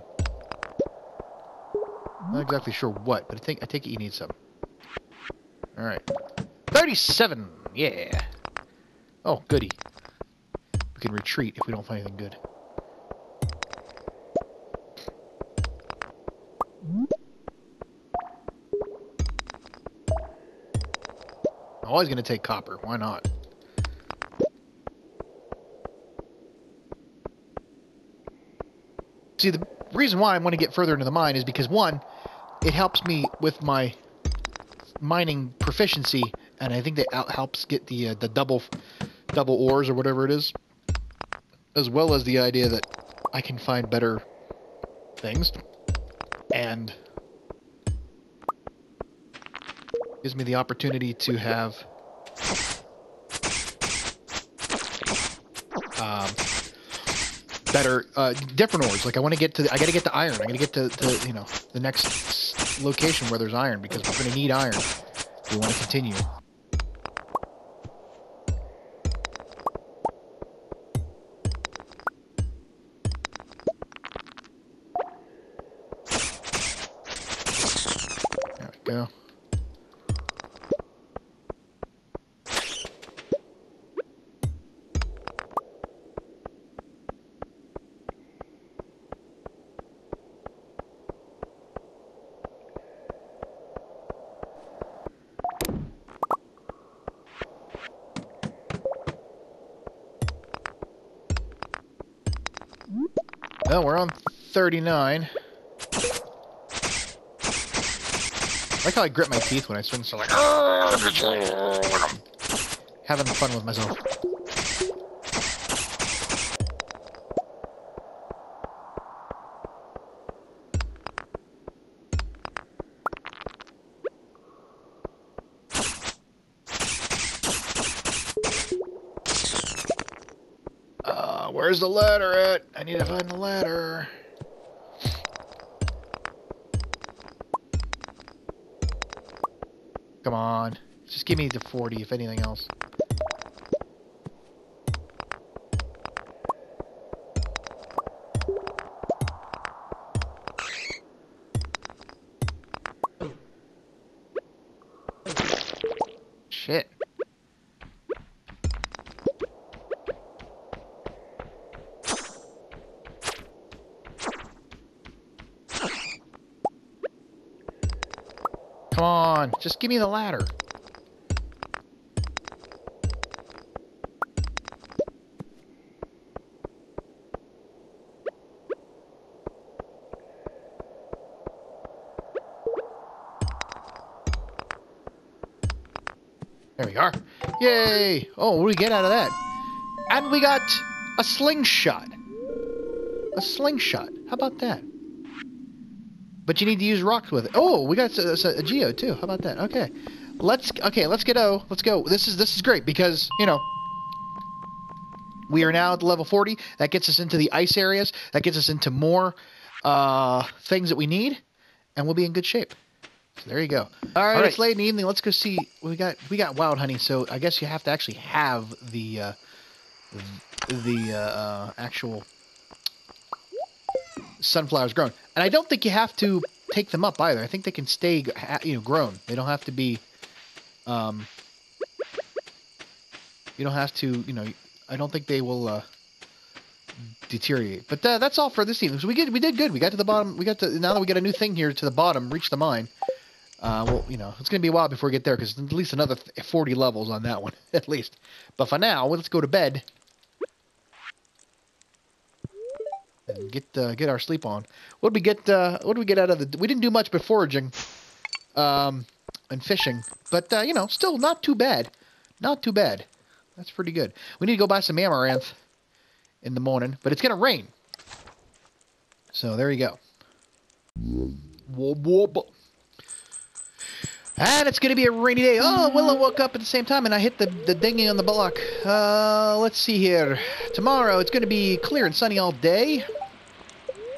Not exactly sure what, but I think I take it you need some. All right. 37. Yeah. Oh, goody. We can retreat if we don't find anything good. Always going to take copper. Why not? See, the reason why I want to get further into the mine is because, one, it helps me with my mining proficiency, and I think that helps get the uh, the double double ores or whatever it is, as well as the idea that I can find better things, and gives me the opportunity to have um, better, uh, different ores. Like I want to get to, the, I got to get to iron. I got to get to, to, you know, the next location where there's iron because we're going to need iron. We want to continue. Well, we're on 39. I like how I grit my teeth when I swing so like, having fun with myself. The ladder at? I need to find the ladder. Come on. Just give me the 40, if anything else. Give me the ladder. There we are. Yay! Oh, what do we get out of that? And we got a slingshot. A slingshot. How about that? But you need to use rocks with it. Oh, we got a, a, a geo too. How about that? Okay, let's okay. Let's get oh. Let's go. This is this is great because you know we are now at level 40. That gets us into the ice areas. That gets us into more uh, things that we need, and we'll be in good shape. So there you go. All right, All right. it's late in the evening. Let's go see. We got we got wild honey. So I guess you have to actually have the uh, the uh, uh, actual sunflowers grown. And I don't think you have to take them up either. I think they can stay, you know, grown. They don't have to be. Um, you don't have to, you know. I don't think they will uh, deteriorate. But uh, that's all for this evening. So we did we did good. We got to the bottom. We got to now that we got a new thing here to the bottom. Reach the mine. Uh, well, you know, it's gonna be a while before we get there because at least another 40 levels on that one, at least. But for now, let's go to bed and get uh, get our sleep on. What did we get? Uh, what did we get out of the? We didn't do much but foraging, um, and fishing, but uh, you know, still not too bad. Not too bad. That's pretty good. We need to go buy some amaranth in the morning, but it's gonna rain. So there you go. And it's going to be a rainy day. Oh, Willow woke up at the same time, and I hit the, the dinghy on the block. Uh, let's see here. Tomorrow, it's going to be clear and sunny all day.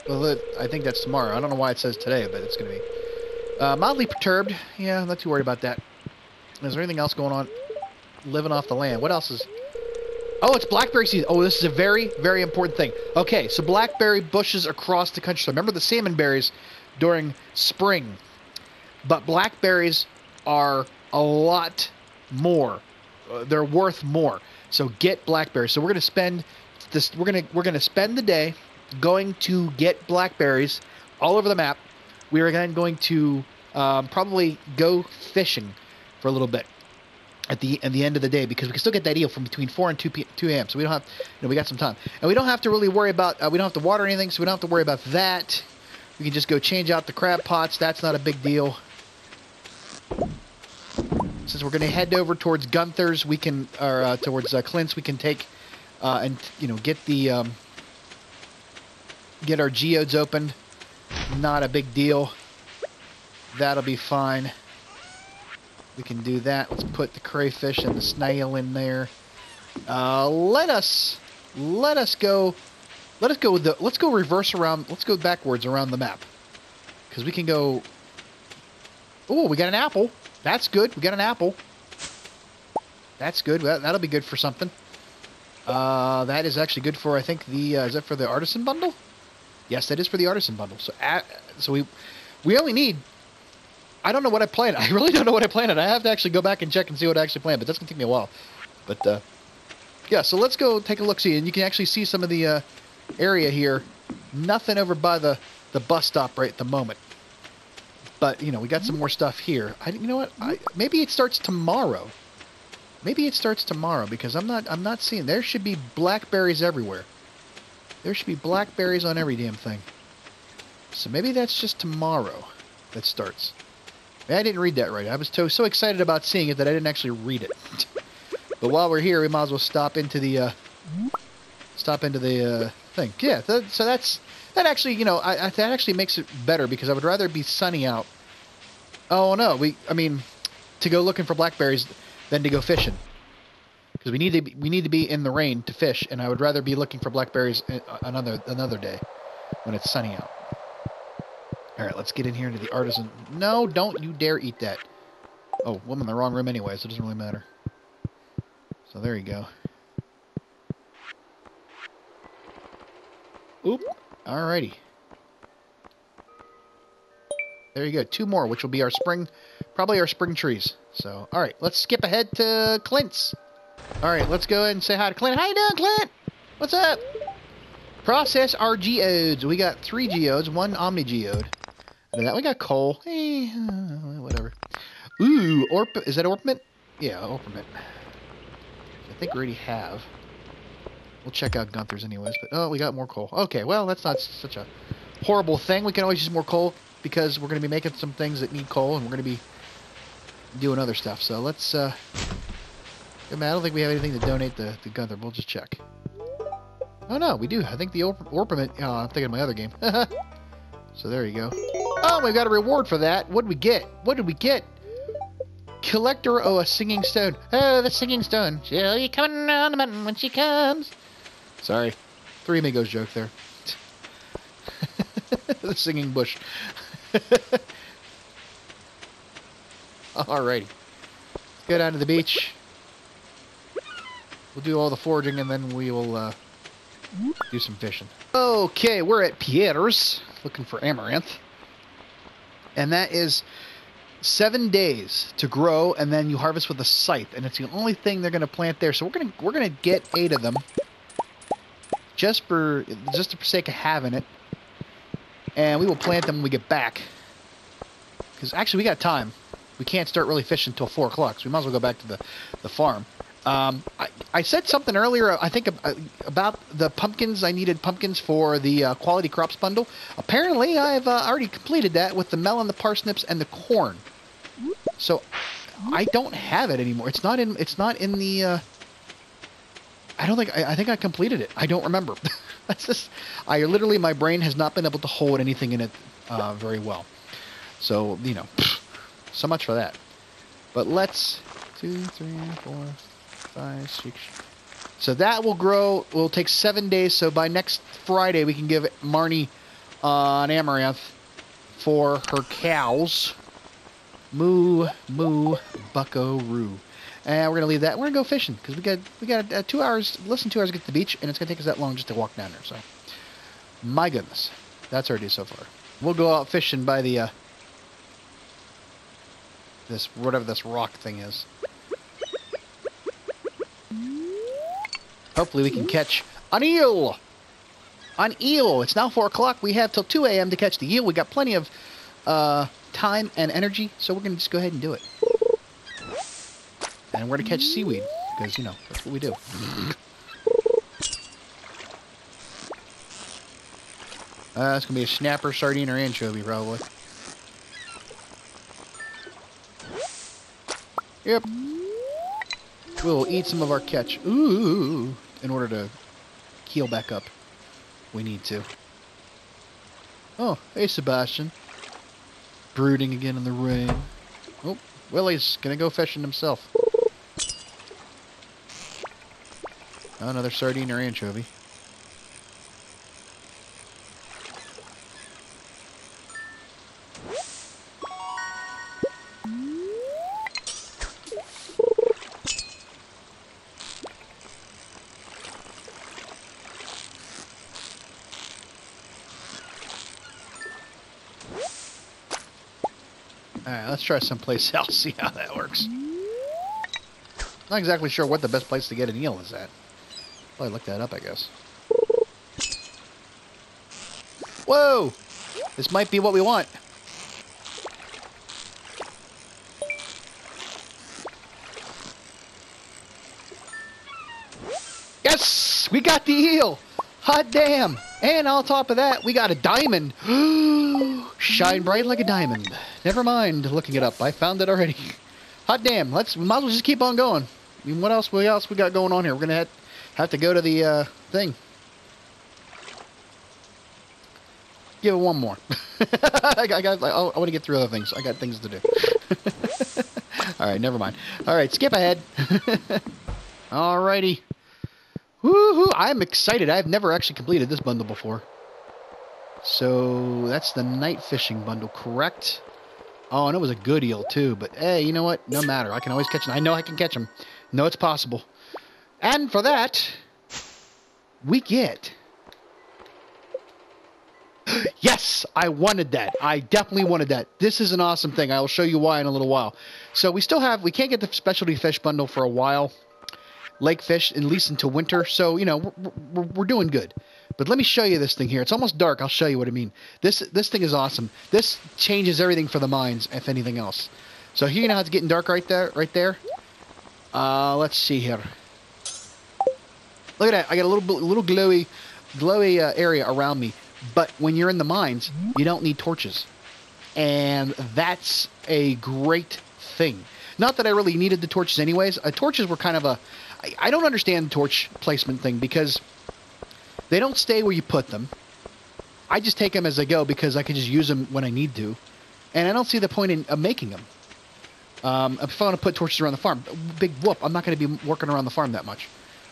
Well, I think that's tomorrow. I don't know why it says today, but it's going to be. Uh, mildly perturbed. Yeah, not too worried about that. Is there anything else going on? Living off the land. What else is... Oh, it's blackberry season. Oh, this is a very, very important thing. Okay, so blackberry bushes across the country. So remember the salmon berries during spring. But blackberries are a lot more. Uh, they're worth more. So get blackberries. So we're gonna spend this. We're gonna we're gonna spend the day going to get blackberries all over the map. We are then going to um, probably go fishing for a little bit at the at the end of the day because we can still get that eel from between 4 and 2 p- 2 a.m. So we don't have you know we got some time and we don't have to really worry about uh, we don't have to water anything so we don't have to worry about that. We can just go change out the crab pots. That's not a big deal. Since we're going to head over towards Gunther's, we can or uh, towards uh, Clint's, we can take uh, and you know get the um, get our geodes opened. Not a big deal. That'll be fine. We can do that. Let's put the crayfish and the snail in there. Uh, let us let us go. Let us go with the. Let's go reverse around. Let's go backwards around the map, because we can go. Oh, we got an apple. That's good. We got an apple. That's good. That, that'll be good for something. Uh, that is actually good for I think the. Uh, is that for the artisan bundle? Yes, that is for the artisan bundle. So, so we we only need I don't know what I planned. I really don't know what I planned. I have to actually go back and check and see what I actually planned, but that's gonna take me a while. But uh, yeah, so let's go take a look see, and you can actually see some of the uh, area here. Nothing over by the the bus stop right at the moment. But you know, we got some more stuff here. I you know what? I, maybe it starts tomorrow. Maybe it starts tomorrow because I'm not I'm not seeing. There should be blackberries everywhere. There should be blackberries on every damn thing. So maybe that's just tomorrow that starts. I didn't read that right. I was so, so excited about seeing it that I didn't actually read it. but while we're here, we might as well stop into the uh, stop into the uh, thing. Yeah, th so that's that actually, you know, I, I, that actually makes it better because I would rather be sunny out. Oh no, we I mean, to go looking for blackberries than to go fishing because we need to be, we need to be in the rain to fish, and I would rather be looking for blackberries uh, another another day when it's sunny out. All right, let's get in here into the artisan. No, don't you dare eat that. Oh, I'm in the wrong room anyway, so it doesn't really matter. So there you go. Oop. Alrighty. There you go. Two more, which will be our spring, probably our spring trees. So, all right, let's skip ahead to Clint's. All right, let's go ahead and say hi to Clint. How you doing, Clint? What's up? Process our geodes. We got three geodes, one omni geode. And that we got coal. Hey, uh, whatever. Ooh, orp. Is that orpiment? Yeah, orpiment. I think we already have. We'll check out Gunther's anyways. But oh, we got more coal. Okay, well that's not such a horrible thing. We can always use more coal because we're going to be making some things that need coal, and we're going to be doing other stuff. So let's. Uh, I don't think we have anything to donate to, to Gunther. We'll just check. Oh no, we do. I think the orpiment. Oh, I'm thinking of my other game. so there you go. Oh, we got a reward for that. What did we get? What did we get? Collector, oh, a singing stone. Oh, the singing stone. She'll be coming around the mountain when she comes. Sorry. Three Amigos joke there. the singing bush. Alrighty. Let's go down to the beach. We'll do all the foraging and then we will uh, do some fishing. Okay, we're at Pierre's looking for amaranth. And that is seven days to grow and then you harvest with a scythe and it's the only thing they're going to plant there so we're going to we're going to get eight of them just for just for sake of having it and we will plant them when we get back because actually we got time we can't start really fishing until four o'clock so we might as well go back to the the farm um, I, I said something earlier, I think, uh, about the pumpkins. I needed pumpkins for the uh, quality crops bundle. Apparently, I've uh, already completed that with the melon, the parsnips, and the corn. So I don't have it anymore. It's not in. It's not in the. Uh, I don't think. I, I, think I completed it. I don't remember. That's just. I literally my brain has not been able to hold anything in it uh, very well. So you know, so much for that. But let's two, three, four, five, six. So that will grow. Will take seven days. So by next Friday, we can give Marnie uh, an amaranth for her cows. Moo, moo, buckaroo. And we're gonna leave that. We're gonna go fishing because we got we got uh, two hours, less than two hours to get to the beach, and it's gonna take us that long just to walk down there. So, my goodness, that's our day so far. We'll go out fishing by the uh, this whatever this rock thing is. Hopefully, we can catch an eel. An eel. It's now four o'clock. We have till two a.m. to catch the eel. We got plenty of uh, time and energy, so we're going to just go ahead and do it. And we're going to catch seaweed, because, you know, that's what we do. Uh, it's going to be a snapper, sardine, or anchovy, probably. Yep. We'll eat some of our catch. Ooh, in order to heal back up. We need to. Oh, hey, Sebastian brooding again in the rain. Oh, Willy's gonna go fishing himself. Oh, another sardine or anchovy. Alright, let's try someplace else, see how that works. Not exactly sure what the best place to get an eel is at. Probably look that up, I guess. Whoa! This might be what we want. Yes! We got the eel! Hot damn! And on top of that, we got a diamond. Shine bright like a diamond. Never mind looking it up. I found it already. Hot damn. Let's we might as well just keep on going. I mean, what else? What else we got going on here? We're gonna have, have to go to the uh, thing. Give it one more. I got. I, got, I, I want to get through other things. I got things to do. All right, never mind. All right, skip ahead. All Alrighty. Woohoo! I'm excited. I've never actually completed this bundle before. So that's the night fishing bundle, correct? Oh, and it was a good eel too. But hey, you know what? No matter. I can always catch them. I know I can catch them. No, it's possible. And for that, we get. yes, I wanted that. I definitely wanted that. This is an awesome thing. I will show you why in a little while. So we still have. We can't get the specialty fish bundle for a while. Lake fish, at least until winter. So you know we're, we're, doing good. But let me show you this thing here. It's almost dark. I'll show you what I mean. This this thing is awesome. This changes everything for the mines, if anything else. So here you know how it's getting dark right there, right there. Uh, let's see here. Look at that. I got a little little glowy, glowy uh, area around me. But when you're in the mines, you don't need torches, and that's a great thing. Not that I really needed the torches anyways. Uh, torches were kind of a. I, I don't understand the torch placement thing because they don't stay where you put them. I just take them as I go because I can just use them when I need to. And I don't see the point in uh, making them. Um, if I want to put torches around the farm, big whoop, I'm not going to be working around the farm that much.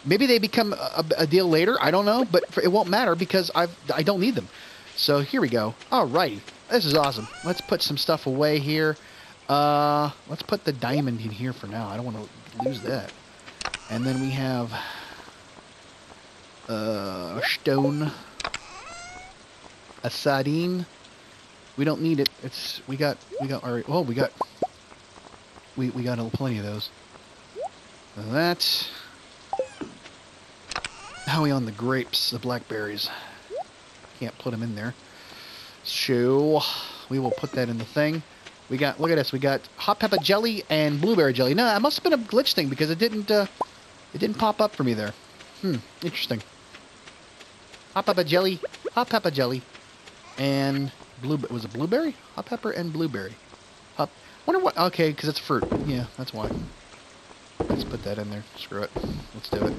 Maybe they become a, a, deal later. I don't know, but it won't matter because I've I don't need them. So here we go. All right, this is awesome. Let's put some stuff away here. Uh, let's put the diamond in here for now. I don't want to lose that. And then we have uh, stone, a sardine. We don't need it. It's we got we got. Oh, we got we we got a plenty of those. That. How are we on the grapes, the blackberries? Can't put them in there. So we will put that in the thing. We got look at this. We got hot pepper jelly and blueberry jelly. No, that must have been a glitch thing because it didn't uh, it didn't pop up for me there. Hmm, interesting hot pepper jelly, hot pepper jelly, and blue. Was it blueberry? Hot pepper and blueberry. Hot. Wonder what? Okay, because it's fruit. Yeah, that's why. Let's put that in there. Screw it. Let's do it.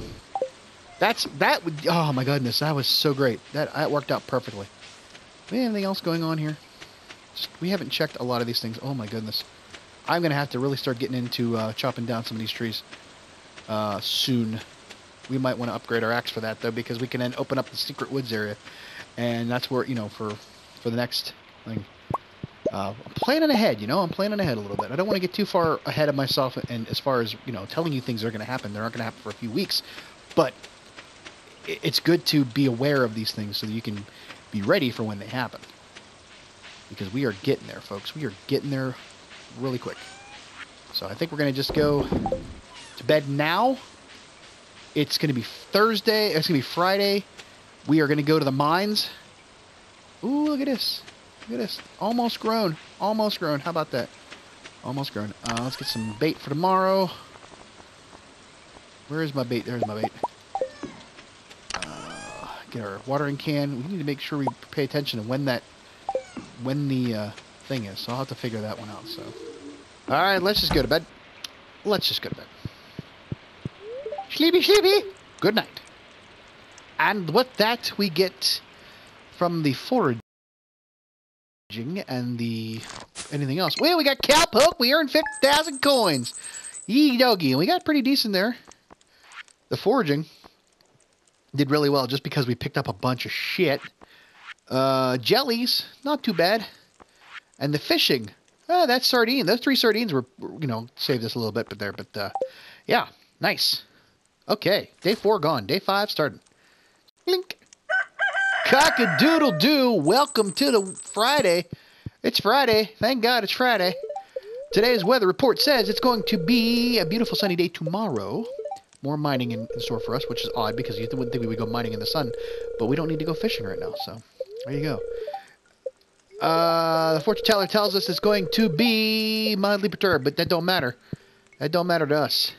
That's that. Would, oh my goodness, that was so great. That that worked out perfectly. Anything else going on here? Just, we haven't checked a lot of these things. Oh my goodness. I'm gonna have to really start getting into uh, chopping down some of these trees uh, soon. We might want to upgrade our axe for that though, because we can then open up the secret woods area, and that's where you know for for the next thing. Uh, I'm planning ahead, you know. I'm planning ahead a little bit. I don't want to get too far ahead of myself, and as far as you know, telling you things are going to happen, they're not going to happen for a few weeks, but it's good to be aware of these things so that you can be ready for when they happen. Because we are getting there, folks. We are getting there really quick. So I think we're going to just go to bed now. It's going to be Thursday. It's going to be Friday. We are going to go to the mines. Ooh, look at this. Look at this. Almost grown. Almost grown. How about that? Almost grown. Uh, let's get some bait for tomorrow. Where is my bait? There's my bait. Get our watering can. We need to make sure we pay attention to when that, when the uh, thing is. So I'll have to figure that one out. So, all right, let's just go to bed. Let's just go to bed. Sleepy, sleepy. Good night. And with that, we get from the foraging and the anything else. Well, we got cowpoke. We earned 50,000 coins. Yee doggy. And we got pretty decent there. The foraging did really well just because we picked up a bunch of shit. Uh, jellies, not too bad. And the fishing, uh, that sardine, those three sardines were, you know, saved us a little bit, but there, but, uh, yeah, nice. Okay, day four gone. Day five starting. Link. Cock-a-doodle-doo. Welcome to the Friday. It's Friday. Thank God it's Friday. Today's weather report says it's going to be a beautiful sunny day tomorrow. More mining in, in store for us, which is odd because you wouldn't think we would go mining in the sun, but we don't need to go fishing right now, so there you go. Uh, the fortune teller tells us it's going to be mildly perturbed, but that don't matter. That don't matter to us.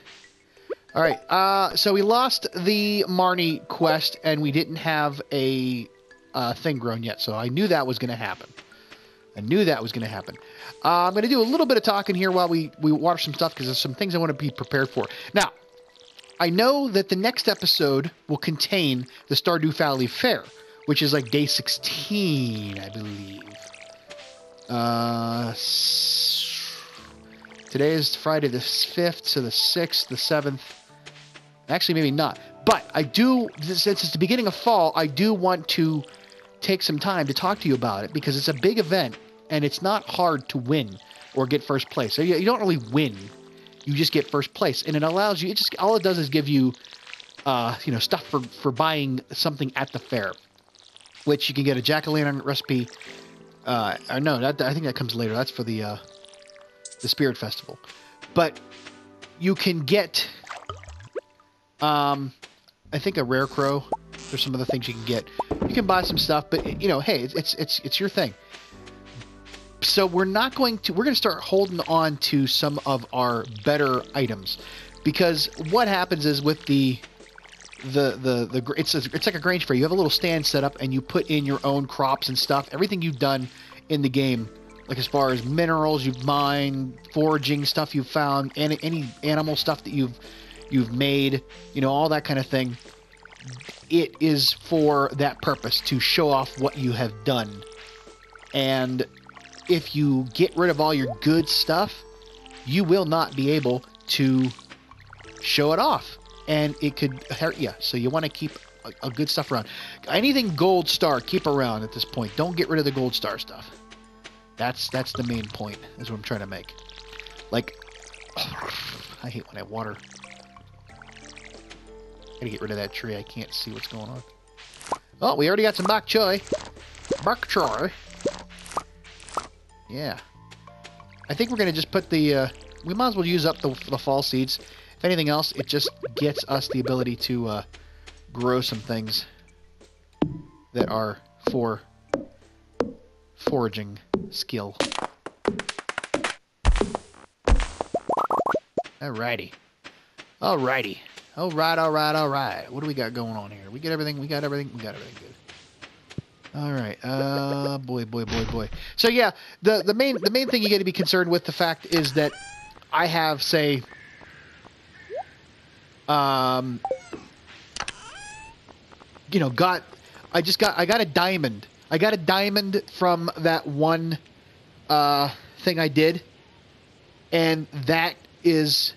All right. Uh, so we lost the Marnie quest, and we didn't have a uh, thing grown yet. So I knew that was going to happen. I knew that was going to happen. Uh, I'm going to do a little bit of talking here while we, we water some stuff because there's some things I want to be prepared for. Now, I know that the next episode will contain the Stardew Valley Fair, which is like day 16, I believe. Uh, today is Friday the 5th, so the 6th, the 7th. Actually, maybe not. But I do, since it's the beginning of fall, I do want to take some time to talk to you about it because it's a big event and it's not hard to win or get first place. So you, you don't really win, you just get first place, and it allows you. It just all it does is give you, uh, you know, stuff for for buying something at the fair, which you can get a jack o' lantern recipe. Uh, or no, that, I think that comes later. That's for the uh, the spirit festival, but you can get, um, I think a Rarecrow. There's some other things you can get. You can buy some stuff, but you know, hey, it's it's it's, it's your thing. So we're not going to. We're going to start holding on to some of our better items, because what happens is with the the the the it's a, it's like a grange fair. You have a little stand set up, and you put in your own crops and stuff. Everything you've done in the game, like as far as minerals you've mined, foraging stuff you've found, any any animal stuff that you've you've made, you know, all that kind of thing. It is for that purpose to show off what you have done. And if you get rid of all your good stuff, you will not be able to show it off. And it could hurt you. So you want to keep a, a good stuff around. Anything gold star, keep around at this point. Don't get rid of the gold star stuff. That's that's the main point, is what I'm trying to make. Like, I hate when I water. Gotta get rid of that tree. I can't see what's going on. Oh, we already got some bok choy. Bok choy. Yeah. I think we're gonna just put the. Uh, we might as well use up the, the fall seeds. If anything else, it just gets us the ability to uh, grow some things that are for foraging skill. Alrighty. Alrighty. Alright, alright, alright. What do we got going on here? We get everything, we got everything, we got everything good. Alright, uh boy, boy, boy, boy. So yeah, the the main the main thing you gotta be concerned with the fact is that I have, say, um you know, got I just got I got a diamond. I got a diamond from that one uh thing I did. And that is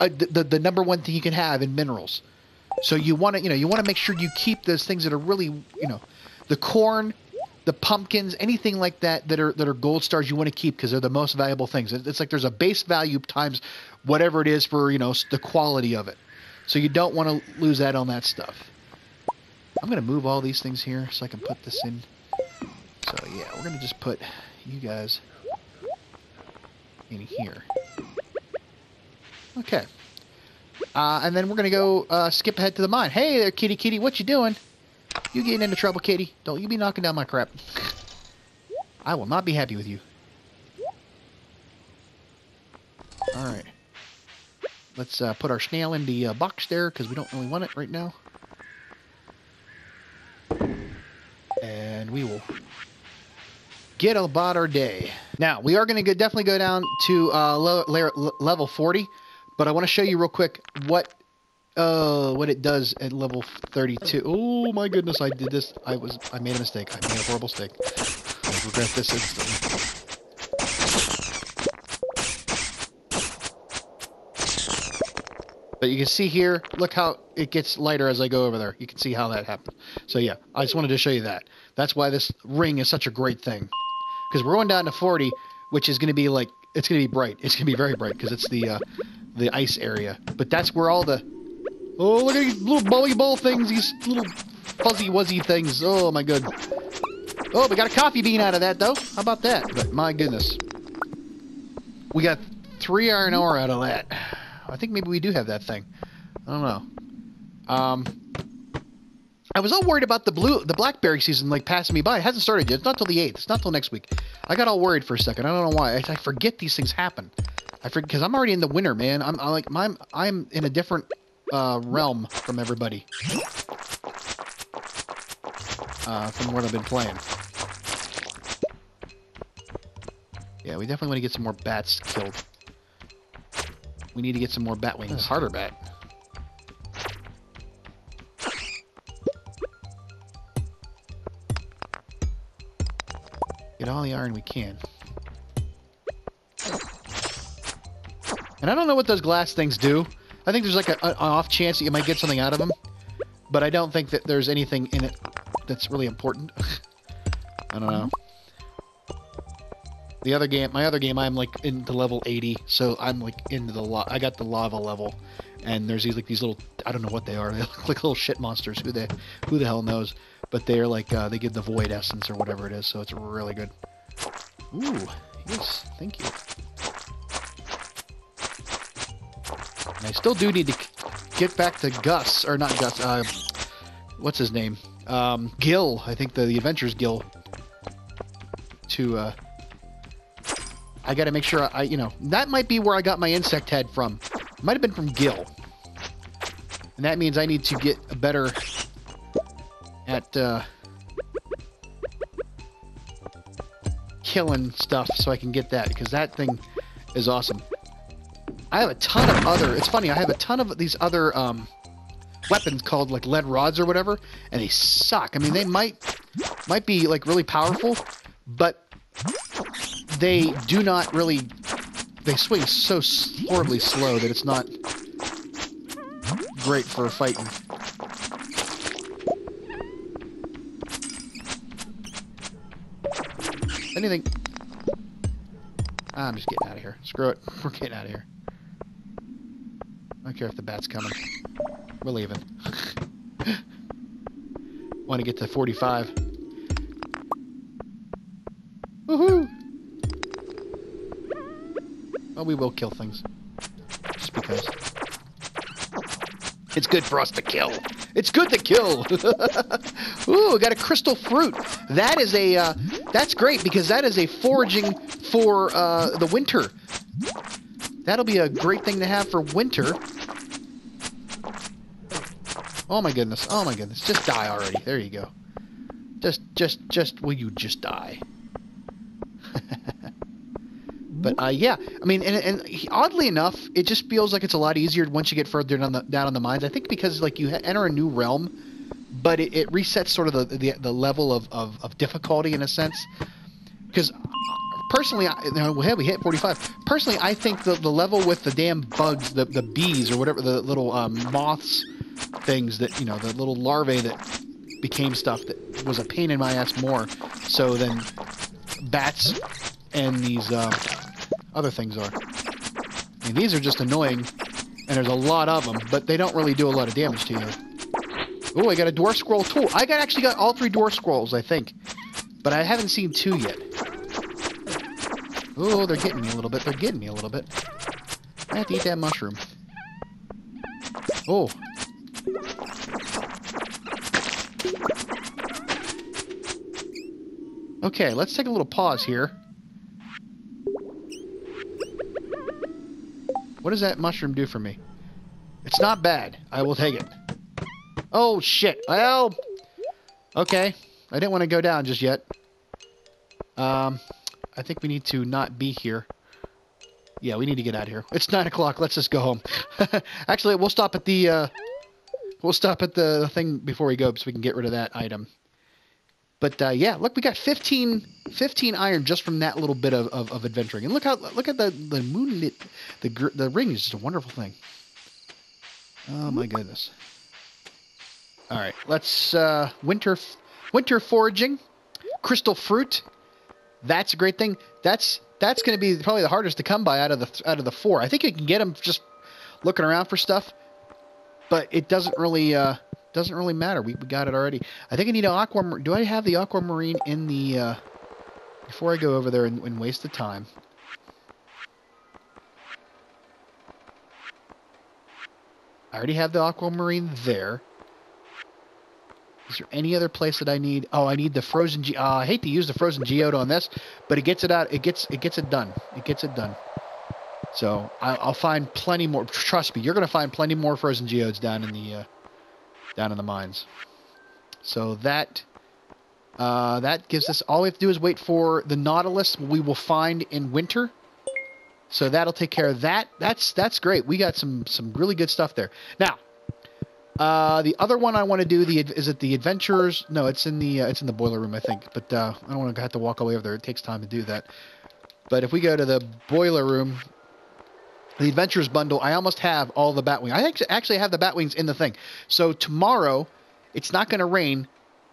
uh, the, the the number one thing you can have in minerals. So you want to you know you want to make sure you keep those things that are really you know the corn, the pumpkins, anything like that that are that are gold stars you want to keep because they're the most valuable things. It's like there's a base value times whatever it is for you know the quality of it. So you don't want to lose that on that stuff. I'm gonna move all these things here so I can put this in. So yeah, we're gonna just put you guys in here. Okay. Uh, and then we're gonna go uh, skip ahead to the mine. Hey there, kitty, kitty, what you doing? You getting into trouble, kitty? Don't you be knocking down my crap. I will not be happy with you. All right. Let's uh, put our snail in the uh, box there because we don't really want it right now. And we will get about our day. Now, we are going to definitely go down to uh, level 40, but I want to show you real quick what uh, what it does at level 32. Oh my goodness, I did this. I was I made a mistake. I made a horrible mistake. I regret this instantly. But you can see here, look how it gets lighter as I go over there. You can see how that happens. So yeah, I just wanted to show you that. That's why this ring is such a great thing. Because we're going down to 40, which is going to be like, it's going to be bright. It's going to be very bright because it's the uh, the ice area. But that's where all the, oh, look at these little bully ball things, these little fuzzy wuzzy things. Oh my good. Oh, we got a coffee bean out of that though. How about that? But my goodness. We got three iron ore out of that. I think maybe we do have that thing. I don't know. Um, I was all worried about the blue, the blackberry season like passing me by. It hasn't started yet. It's not till the eighth. It's not till next week. I got all worried for a second. I don't know why. I, I forget these things happen. I forget because I'm already in the winter, man. I'm, I'm like I'm I'm in a different uh, realm from everybody. Uh, from what I've been playing. Yeah, we definitely want to get some more bats killed. We need to get some more bat wings. Harder bat. Get all the iron we can. And I don't know what those glass things do. I think there's like a, an off chance that you might get something out of them. But I don't think that there's anything in it that's really important. I don't know. The other game, my other game, I'm like into level 80, so I'm like into the I got the lava level, and there's these like these little I don't know what they are. They look like little shit monsters. Who the who the hell knows? But they're like uh, they give the void essence or whatever it is, so it's really good. Ooh, yes, thank you. And I still do need to get back to Gus or not Gus. Uh, what's his name? Um, Gil. I think the, the Adventures Gil. To uh, I got to make sure I, you know, that might be where I got my insect head from. Might have been from Gil. And that means I need to get a better at uh, killing stuff so I can get that because that thing is awesome. I have a ton of other. It's funny. I have a ton of these other um, weapons called like lead rods or whatever, and they suck. I mean, they might might be like really powerful, but they do not really. They swing so horribly slow that it's not great for fighting. Anything. I'm just getting out of here. Screw it. We're getting out of here. Don't care if the bat's coming. We're leaving. Want to get to 45. Woohoo! Well, we will kill things. Just because. It's good for us to kill. It's good to kill. Ooh, got a crystal fruit. That is a, uh, that's great because that is a foraging for uh, the winter. That'll be a great thing to have for winter. Oh my goodness. Oh my goodness. Just die already. There you go. Just, just, just, will you just die? but uh, yeah, I mean, and, and oddly enough, it just feels like it's a lot easier once you get further down the down on the mines. I think because like you enter a new realm, but it, it resets sort of the, the, the level of, of, of difficulty in a sense. Because personally, I, you know, we hit 45. Personally, I think the, the level with the damn bugs, the, the bees or whatever, the little um, moths things that, you know, the little larvae that became stuff that was a pain in my ass more so than bats and these uh, other things are. I mean, these are just annoying, and there's a lot of them, but they don't really do a lot of damage to you. Oh, I got a dwarf scroll tool. I got actually got all three dwarf scrolls, I think. But I haven't seen two yet. Oh, they're getting me a little bit. They're getting me a little bit. I have to eat that mushroom. Oh. Okay, let's take a little pause here. What does that mushroom do for me? It's not bad. I will take it. Oh, shit. Well, okay. I didn't want to go down just yet. Um, I think we need to not be here. Yeah, we need to get out of here. It's 9 o'clock. Let's just go home. Actually, we'll stop at the, uh, we'll stop at the thing before we go so we can get rid of that item. But, uh, yeah, look, we got 15, 15 iron just from that little bit of, of, of adventuring. And look how, look at the, the moonlit, the, the ring is just a wonderful thing. Oh, my goodness. All right, let's uh, winter winter foraging, crystal fruit. That's a great thing. That's that's going to be probably the hardest to come by out of the out of the four. I think you can get them just looking around for stuff, but it doesn't really uh, doesn't really matter. We, we got it already. I think I need an aquamarine. Do I have the aquamarine in the uh, before I go over there and, and waste the time? I already have the aquamarine there. Is there any other place that I need? Oh, I need the frozen ge- uh, I hate to use the frozen geode on this, but it gets it out. It gets it gets it done. It gets it done. So I, will find plenty more. Trust me, you're going to find plenty more frozen geodes down in the uh, down in the mines. So that Uh, that gives us all we have to do is wait for the Nautilus we will find in winter. So that'll take care of that. That's that's great. We got some some really good stuff there. Now, uh, the other one I want to do the is it the Adventurers? No, it's in the uh, it's in the boiler room I think. But uh, I don't want to have to walk all the way over there. It takes time to do that. But if we go to the boiler room, the Adventures bundle, I almost have all the Batwing. I actually have the Batwings in the thing. So tomorrow, it's not going to rain.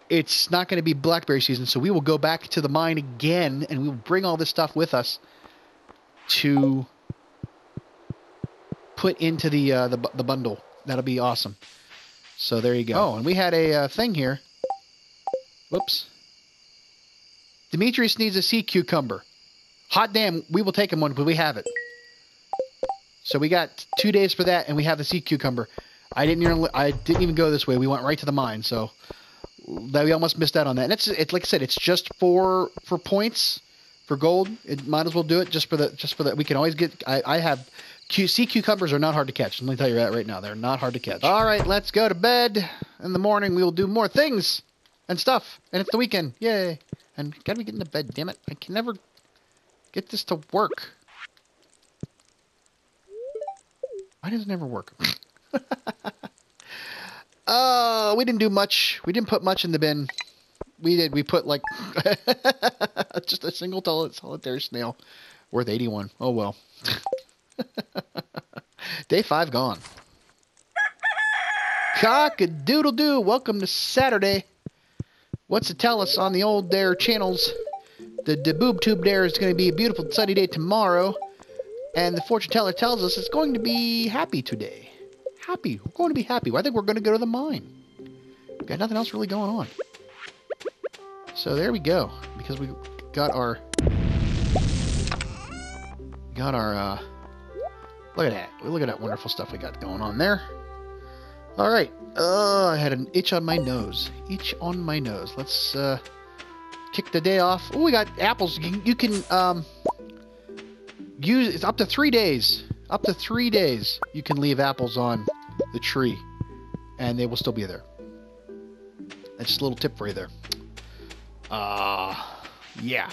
It's not going to be blackberry season, so we will go back to the mine again, and we will bring all this stuff with us to put into the uh, the, the bundle. That'll be awesome. So there you go. Oh, and we had a uh, thing here. Whoops. Demetrius needs a sea cucumber. Hot damn, we will take him one, but we have it. So we got two days for that, and we have the sea cucumber. I didn't even I didn't even go this way. We went right to the mine, so that we almost missed out on that. And it's it's like I said, it's just for for points for gold. It might as well do it just for the just for that. We can always get. I, I have sea cucumbers are not hard to catch. Let me tell you that right now. They're not hard to catch. All right, let's go to bed. In the morning, we will do more things and stuff. And it's the weekend. Yay. And gotta be getting to bed, damn it. I can never get this to work. Why does it never work? Oh, we didn't do much. We didn't put much in the bin. We did. We put like just a single solitary snail worth 81. Oh well. Day five gone. Cock a doodle doo. Welcome to Saturday. What's to tell us on the old Dare channels? The, the boob tube there is going to be a beautiful sunny day tomorrow. And the fortune teller tells us it's going to be happy today happy. We're going to be happy. I think we're going to go to the mine. We've got nothing else really going on. So there we go. Because we got our... Got our, uh... Look at that. Look at that wonderful stuff we got going on there. Alright. Uh, I had an itch on my nose. Itch on my nose. Let's, uh... Kick the day off. Oh, we got apples. You, you can, um... Use... It's up to three days. Up to three days you can leave apples on the tree, and they will still be there. That's just a little tip for you there. Uh, yeah.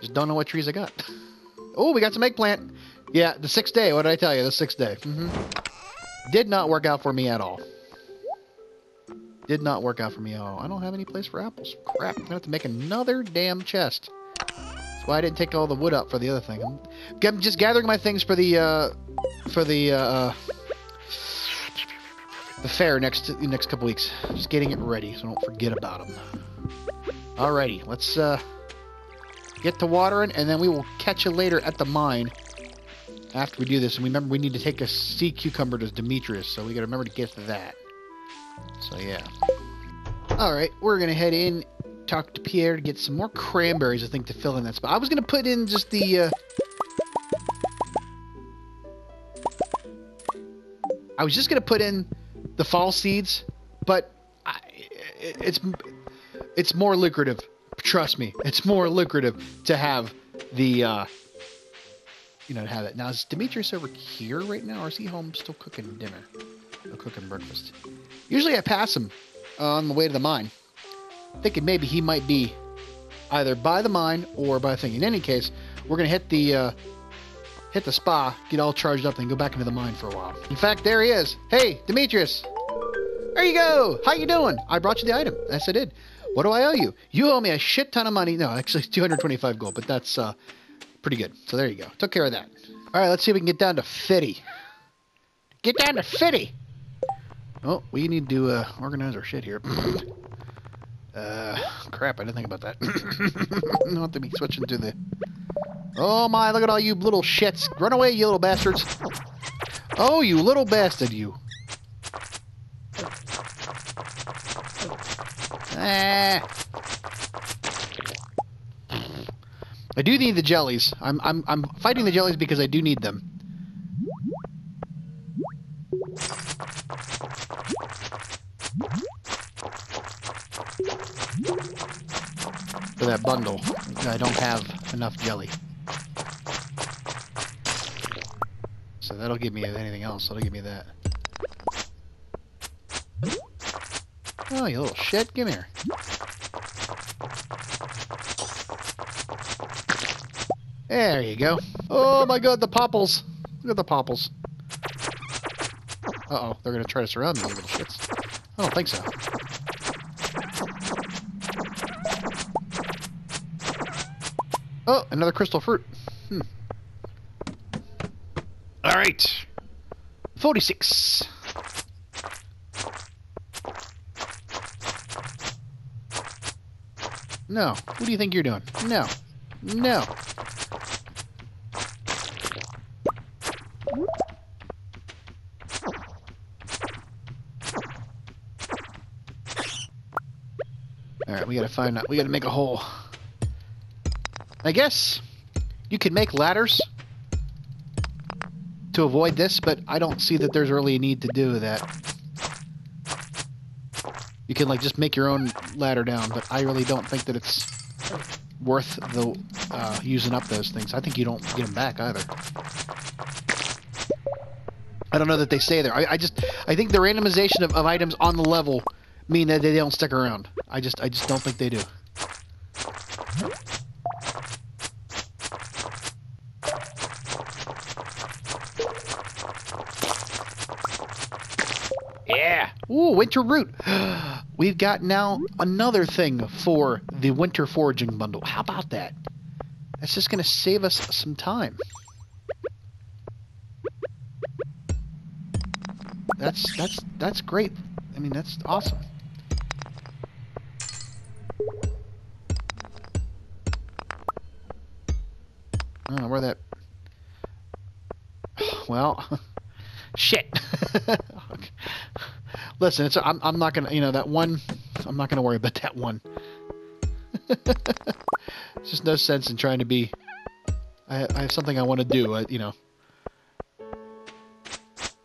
Just don't know what trees I got. oh, we got some eggplant. Yeah, the sixth day. What did I tell you? The sixth day. Mm -hmm. Did not work out for me at all. Did not work out for me at all. I don't have any place for apples. Crap. I'm going to have to make another damn chest. Why I didn't take all the wood up for the other thing. I'm, I'm just gathering my things for the, uh, for the, uh, the fair next next couple weeks. Just getting it ready so I don't forget about them. Alrighty, let's uh, get to watering, and then we will catch you later at the mine after we do this. And remember, we need to take a sea cucumber to Demetrius, so we got to remember to get that. So yeah. Alright, we're to head in, talk to Pierre to get some more cranberries, I think, to fill in that spot. I was going to put in just the... Uh, I was just going to put in the fall seeds, but I, it's it's more lucrative. Trust me, it's more lucrative to have the uh, you know have it. Now is Demetrius over here right now, or is he home still cooking dinner or cooking breakfast? Usually I pass him on the way to the mine, thinking maybe he might be either by the mine or by the thing. In any case, we're gonna hit the uh, hit the spa, get all charged up, and go back into the mine for a while. In fact, there he is. Hey, Demetrius. There you go. How you doing? I brought you the item. Yes, I did. What do I owe you? You owe me a shit ton of money. No, actually, 225 gold, but that's uh, pretty good. So there you go. Took care of that. All right, let's see if we can get down to Fitty. Get down to Fitty. Oh, we need to uh, organize our shit here. uh, crap, I didn't think about that. I'll have to be switching to the Oh my, look at all you little shits. Run away, you little bastards. Oh, you little bastard, you. Ah. I do need the jellies. I'm I'm I'm fighting the jellies because I do need them. For that bundle. I don't have enough jelly. So that'll give me anything else. That'll give me that. Oh, you little shit. Give here. There you go. Oh my god, the popples. Look at the popples. Uh-oh, they're gonna try to surround me, little shits. I don't think so. Oh, another crystal fruit. Hmm. Alright. 46. No. What do you think you're doing? No. No. Alright, we gotta find out. We gotta make a hole. I guess you can make ladders to avoid this, but I don't see that there's really a need to do that. You can like just make your own ladder down, but I really don't think that it's worth the uh, using up those things. I think you don't get them back either. I don't know that they stay there. I, I just I think the randomization of, of items on the level mean that they don't stick around. I just I just don't think they do. Yeah. Ooh, winter root. We've got now another thing for the winter foraging bundle. How about that? That's just going to save us some time. That's that's that's great. I mean, that's awesome. I don't know where that. Well, shit. Listen, it's I'm I'm not gonna you know that one. I'm not gonna worry about that one. it's just no sense in trying to be. I I have something I want to do. I, you know.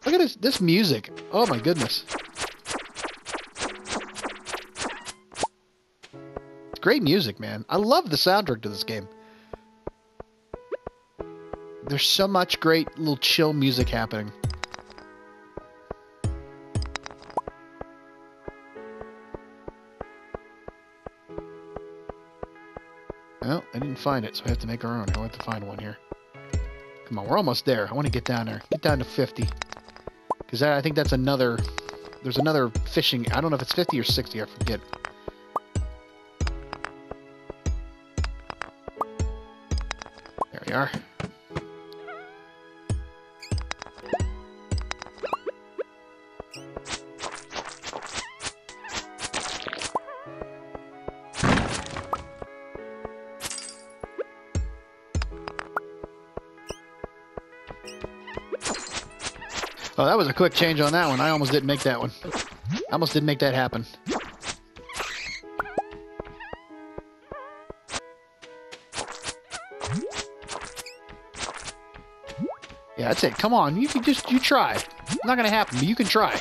Look at this this music. Oh my goodness. Great music, man. I love the soundtrack to this game. There's so much great little chill music happening. Didn't find it, so we have to make our own. I have to find one here. Come on, we're almost there. I want to get down there. Get down to 50. Because I think that's another... There's another fishing... I don't know if it's 50 or 60, I forget. There we are. Was a quick change on that one. I almost didn't make that one. I almost didn't make that happen. Yeah, that's it. Come on, you can just you try. Not gonna happen, but you can try.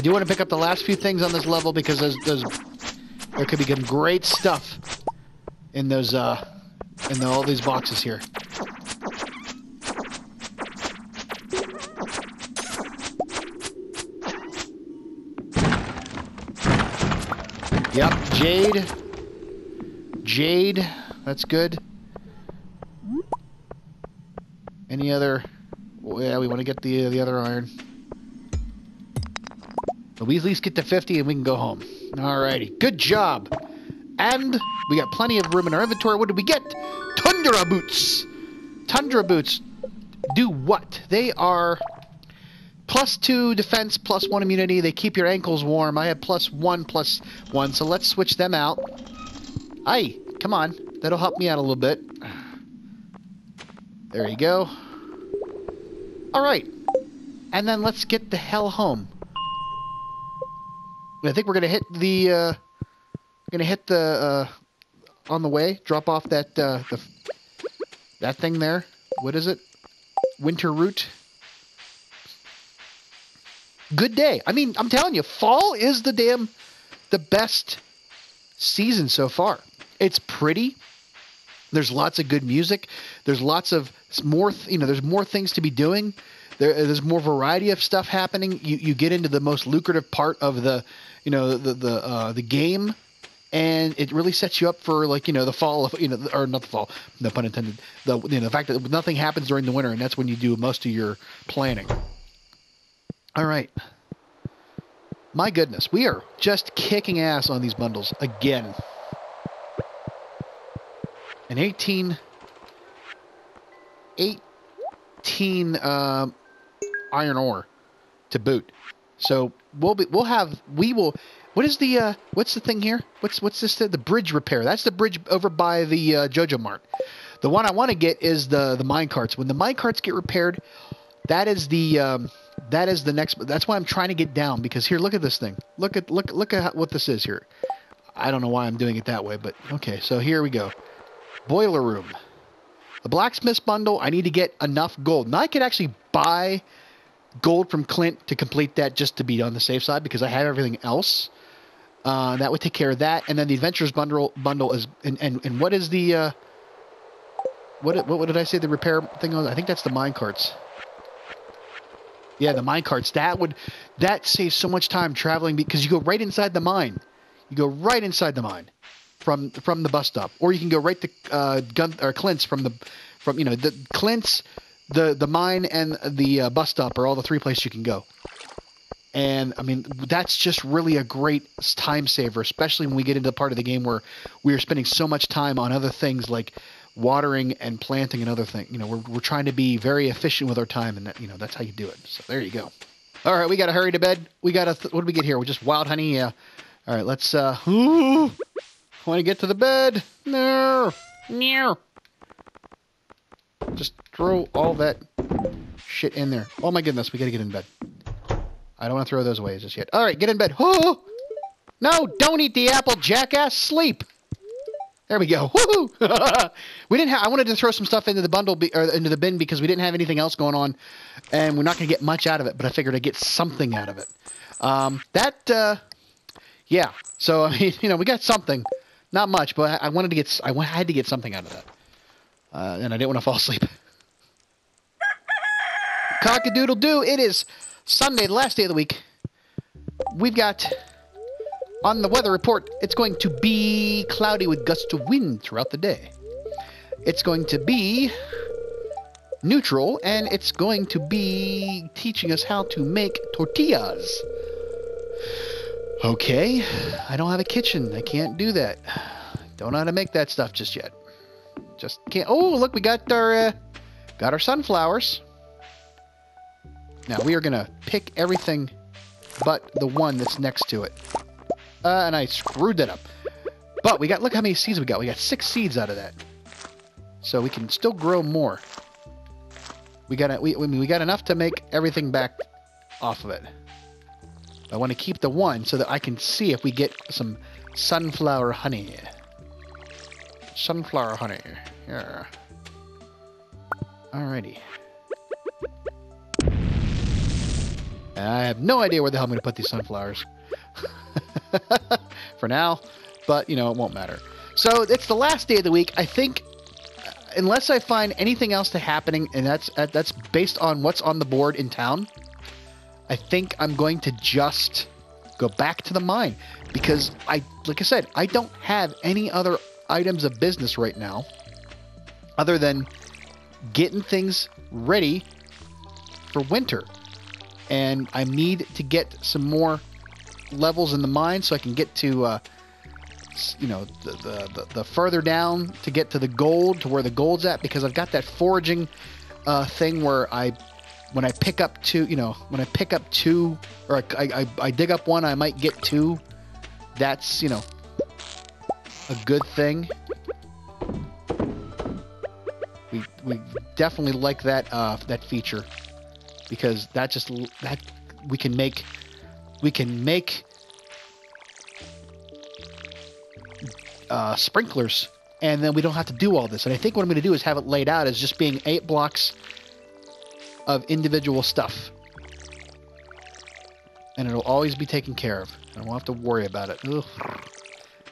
I do want to pick up the last few things on this level because there's, there's there could be some great stuff in those uh in the, all these boxes here. Yep, jade. Jade, that's good. Any other? Well, yeah, we want to get the the other iron. But we at least get to 50 and we can go home. Alrighty, good job. And we got plenty of room in our inventory. What did we get? Tundra boots. Tundra boots do what? They are plus two defense, plus one immunity. They keep your ankles warm. I have plus one, plus one. So let's switch them out. Aye, come on. That'll help me out a little bit. There you go. All right. And then let's get the hell home. I think we're gonna hit the uh, gonna hit the uh, on the way. Drop off that uh, the that thing there. What is it? Winter root. good day. I mean, I'm telling you, fall is the damn the best season so far. It's pretty. There's lots of good music. There's lots of more, you know, there's more things to be doing. There, there's more variety of stuff happening. You you get into the most lucrative part of the, you know, the the uh, the game, and it really sets you up for like you know the fall of you know or not the fall, no pun intended. The you know the fact that nothing happens during the winter, and that's when you do most of your planning. All right. My goodness, we are just kicking ass on these bundles again. An 18, 18 um, iron ore to boot. So we'll be we'll have we will. What is the uh, what's the thing here? What's what's this? The bridge repair. That's the bridge over by the uh, JojaMart. The one I want to get is the the mine carts. When the mine carts get repaired, that is the um, that is the next. That's why I'm trying to get down because here, look at this thing. Look at look look at what this is here. I don't know why I'm doing it that way, but okay. So here we go. Boiler room. The blacksmith's bundle. I need to get enough gold. Now I could actually buy gold from Clint to complete that just to be on the safe side because I have everything else. Uh, that would take care of that. And then the adventures bundle bundle is and and, and what is the uh, what, what did I say the repair thing was? I think that's the mine carts. Yeah, the mine carts. That would that saves so much time traveling because you go right inside the mine. You go right inside the mine from from the bus stop, or you can go right to uh, Gun or Clint's from the from you know the Clint's, the the mine and the uh, bus stop are all the three places you can go. And I mean that's just really a great time saver, especially when we get into the part of the game where we are spending so much time on other things like watering and planting and other things. You know, we're, we're trying to be very efficient with our time, and that, you know that's how you do it. So there you go. All right, we got to hurry to bed. We got to. Th- what do we get here? We just wild honey. Yeah. All right, let's. uh Want to get to the bed? No. No. Just throw all that shit in there. Oh my goodness, we got to get in bed. I don't want to throw those away just yet. All right, get in bed. Oh! No, don't eat the apple, jackass. Sleep. There we go. Woohoo! we didn't have. I wanted to throw some stuff into the bundle be, or into the bin because we didn't have anything else going on, and we're not to get much out of it. But I figured I'd get something out of it. Um, that, uh, yeah. So I mean, you know, we got something, not much, but I, I wanted to get. I had to get something out of that, uh, and I didn't want to fall asleep. Cock-a-doodle doo! It is Sunday, the last day of the week. We've got on the weather report, it's going to be cloudy with gusts of wind throughout the day. It's going to be neutral, and it's going to be teaching us how to make tortillas. Okay, I don't have a kitchen. I can't do that. Don't know how to make that stuff just yet. Just can't. Oh, look, we got our uh, got our sunflowers. Now we are gonna pick everything but the one that's next to it. Uh, and I screwed that up. But we got, look how many seeds we got. We got six seeds out of that. So we can still grow more. We got, we, we got enough to make everything back off of it. I want to keep the one so that I can see if we get some sunflower honey. Sunflower honey. Yeah. Alrighty. I have no idea where the hell I'm going to put these sunflowers. for now, but you know, it won't matter. So it's the last day of the week. I think, unless I find anything else to happening, and that's uh, that's based on what's on the board in town, I think I'm going to just go back to the mine because I, like I said, I don't have any other items of business right now, other than getting things ready for winter, and I need to get some more levels in the mine so I can get to, uh, you know, the, the, the, the, further down to get to the gold, to where the gold's at, because I've got that foraging uh, thing where I, when I pick up two, you know, when I pick up two, or I, I, I dig up one, I might get two. That's, you know, a good thing. We, we definitely like that uh, that feature because that just that we can make we can make uh, sprinklers and then we don't have to do all this. And I think what I'm going to do is have it laid out as just being eight blocks of individual stuff. and it'll always be taken care of. I won't have to worry about it. Ugh.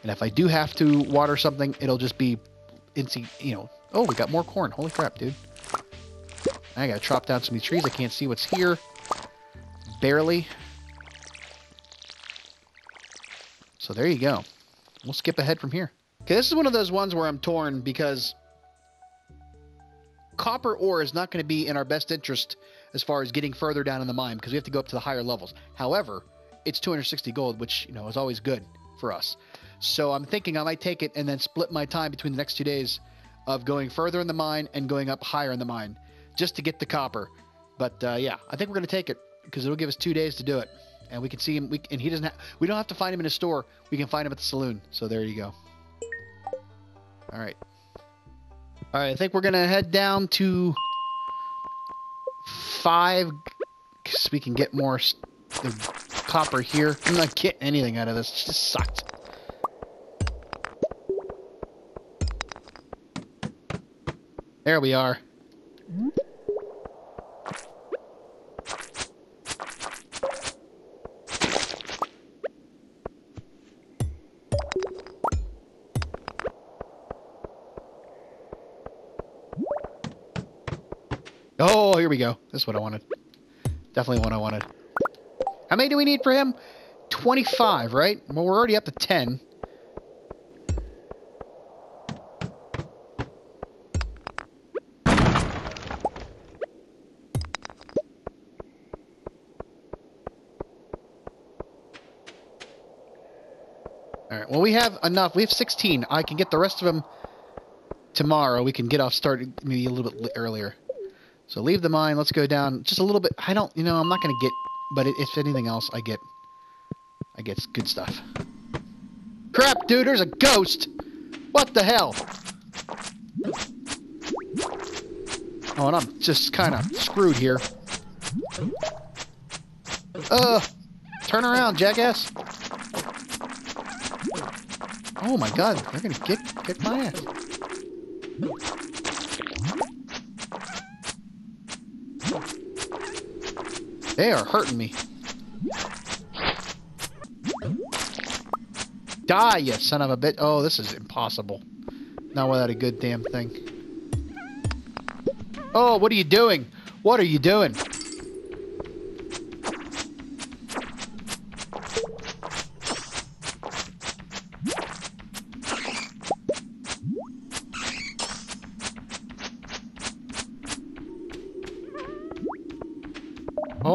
And if I do have to water something, it'll just be, inse- you know. Oh, we got more corn. Holy crap, dude. I gotta chop down some of these trees. I can't see what's here. Barely. So there you go. We'll skip ahead from here. Okay, this is one of those ones where I'm torn because copper ore is not going to be in our best interest as far as getting further down in the mine because we have to go up to the higher levels. However, it's 260 gold, which you know is always good for us. So I'm thinking I might take it and then split my time between the next two days of going further in the mine and going up higher in the mine just to get the copper. But uh, yeah, I think we're going to take it because it'll give us two days to do it, and we can see him. We, and he doesn't. We don't have to find him in a store. We can find him at the saloon. So there you go. All right. All right. I think we're gonna head down to five, so we can get more copper here. I'm not getting anything out of this. Just There we are. Oh, here we go. This is what I wanted. Definitely what I wanted. How many do we need for him? 25, right? Well, we're already up to 10. We have enough. We have 16. I can get the rest of them tomorrow. We can get off started maybe a little bit earlier. So leave the mine. Let's go down just a little bit. I don't, you know, I'm not going to get, but if anything else, I get, I get good stuff. Crap, dude, there's a ghost. What the hell? Oh, and I'm just kind of screwed here. Uh, turn around, jackass. Oh my god, they're gonna kick, kick my ass. They are hurting me. Die, you son of a bit. Oh, this is impossible. Not without a good damn thing. Oh, what are you doing? What are you doing?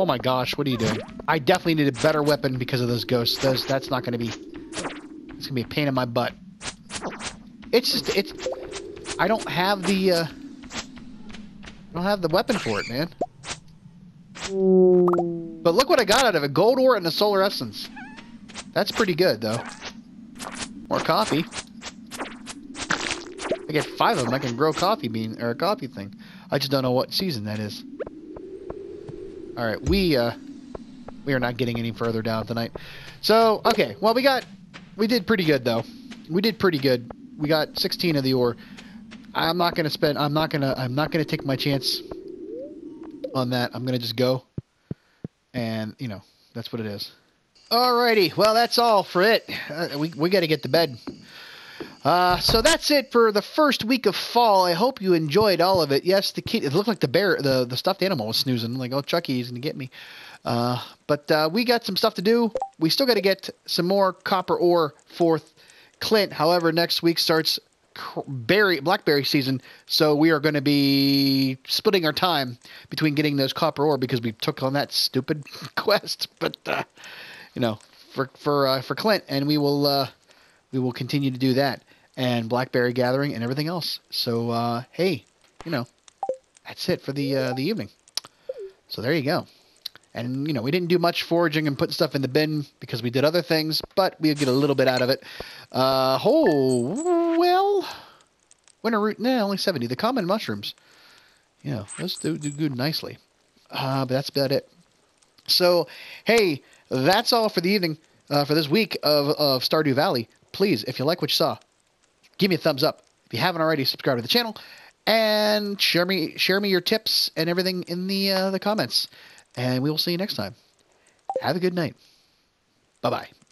Oh my gosh, what are you doing? I definitely need a better weapon because of those ghosts. Those that's not gonna be it's gonna be a pain in my butt. It's just it's I don't have the uh I don't have the weapon for it, man. But look what I got out of it. Gold ore and a solar essence. That's pretty good though. More coffee. I get five of them. I can grow coffee bean or a coffee thing. I just don't know what season that is. All right, we uh, we are not getting any further down tonight. So okay, well we got we did pretty good though. We did pretty good. We got 16 of the ore. I'm not gonna spend. I'm not gonna. I'm not gonna take my chance on that. I'm gonna just go, and you know that's what it is. Alrighty, well that's all for it. Uh, we we got to get to bed. Uh, so that's it for the first week of fall. I hope you enjoyed all of it. Yes, the kid. It looked like the bear, the the stuffed animal was snoozing. Like, oh, Chucky, he's gonna get me. Uh, but uh, we got some stuff to do. We still got to get some more copper ore for Clint. However, next week starts berry blackberry season, so we are going to be splitting our time between getting those copper ore because we took on that stupid quest. But uh, you know, for for uh, for Clint, and we will uh, we will continue to do that and blackberry gathering and everything else. So uh, hey, you know, that's it for the uh, the evening. So there you go. And you know, we didn't do much foraging and putting stuff in the bin because we did other things, but we'll get a little bit out of it. Uh, oh well, winter root. Nah, only seventy. The common mushrooms. Yeah, those do, do good nicely. Uh, but that's about it. So, hey, that's all for the evening, uh, for this week of, of Stardew Valley. Please, if you like what you saw, give me a thumbs up. If you haven't already, subscribe to the channel and share me share me your tips and everything in the uh, the comments. And we will see you next time. Have a good night. Bye bye.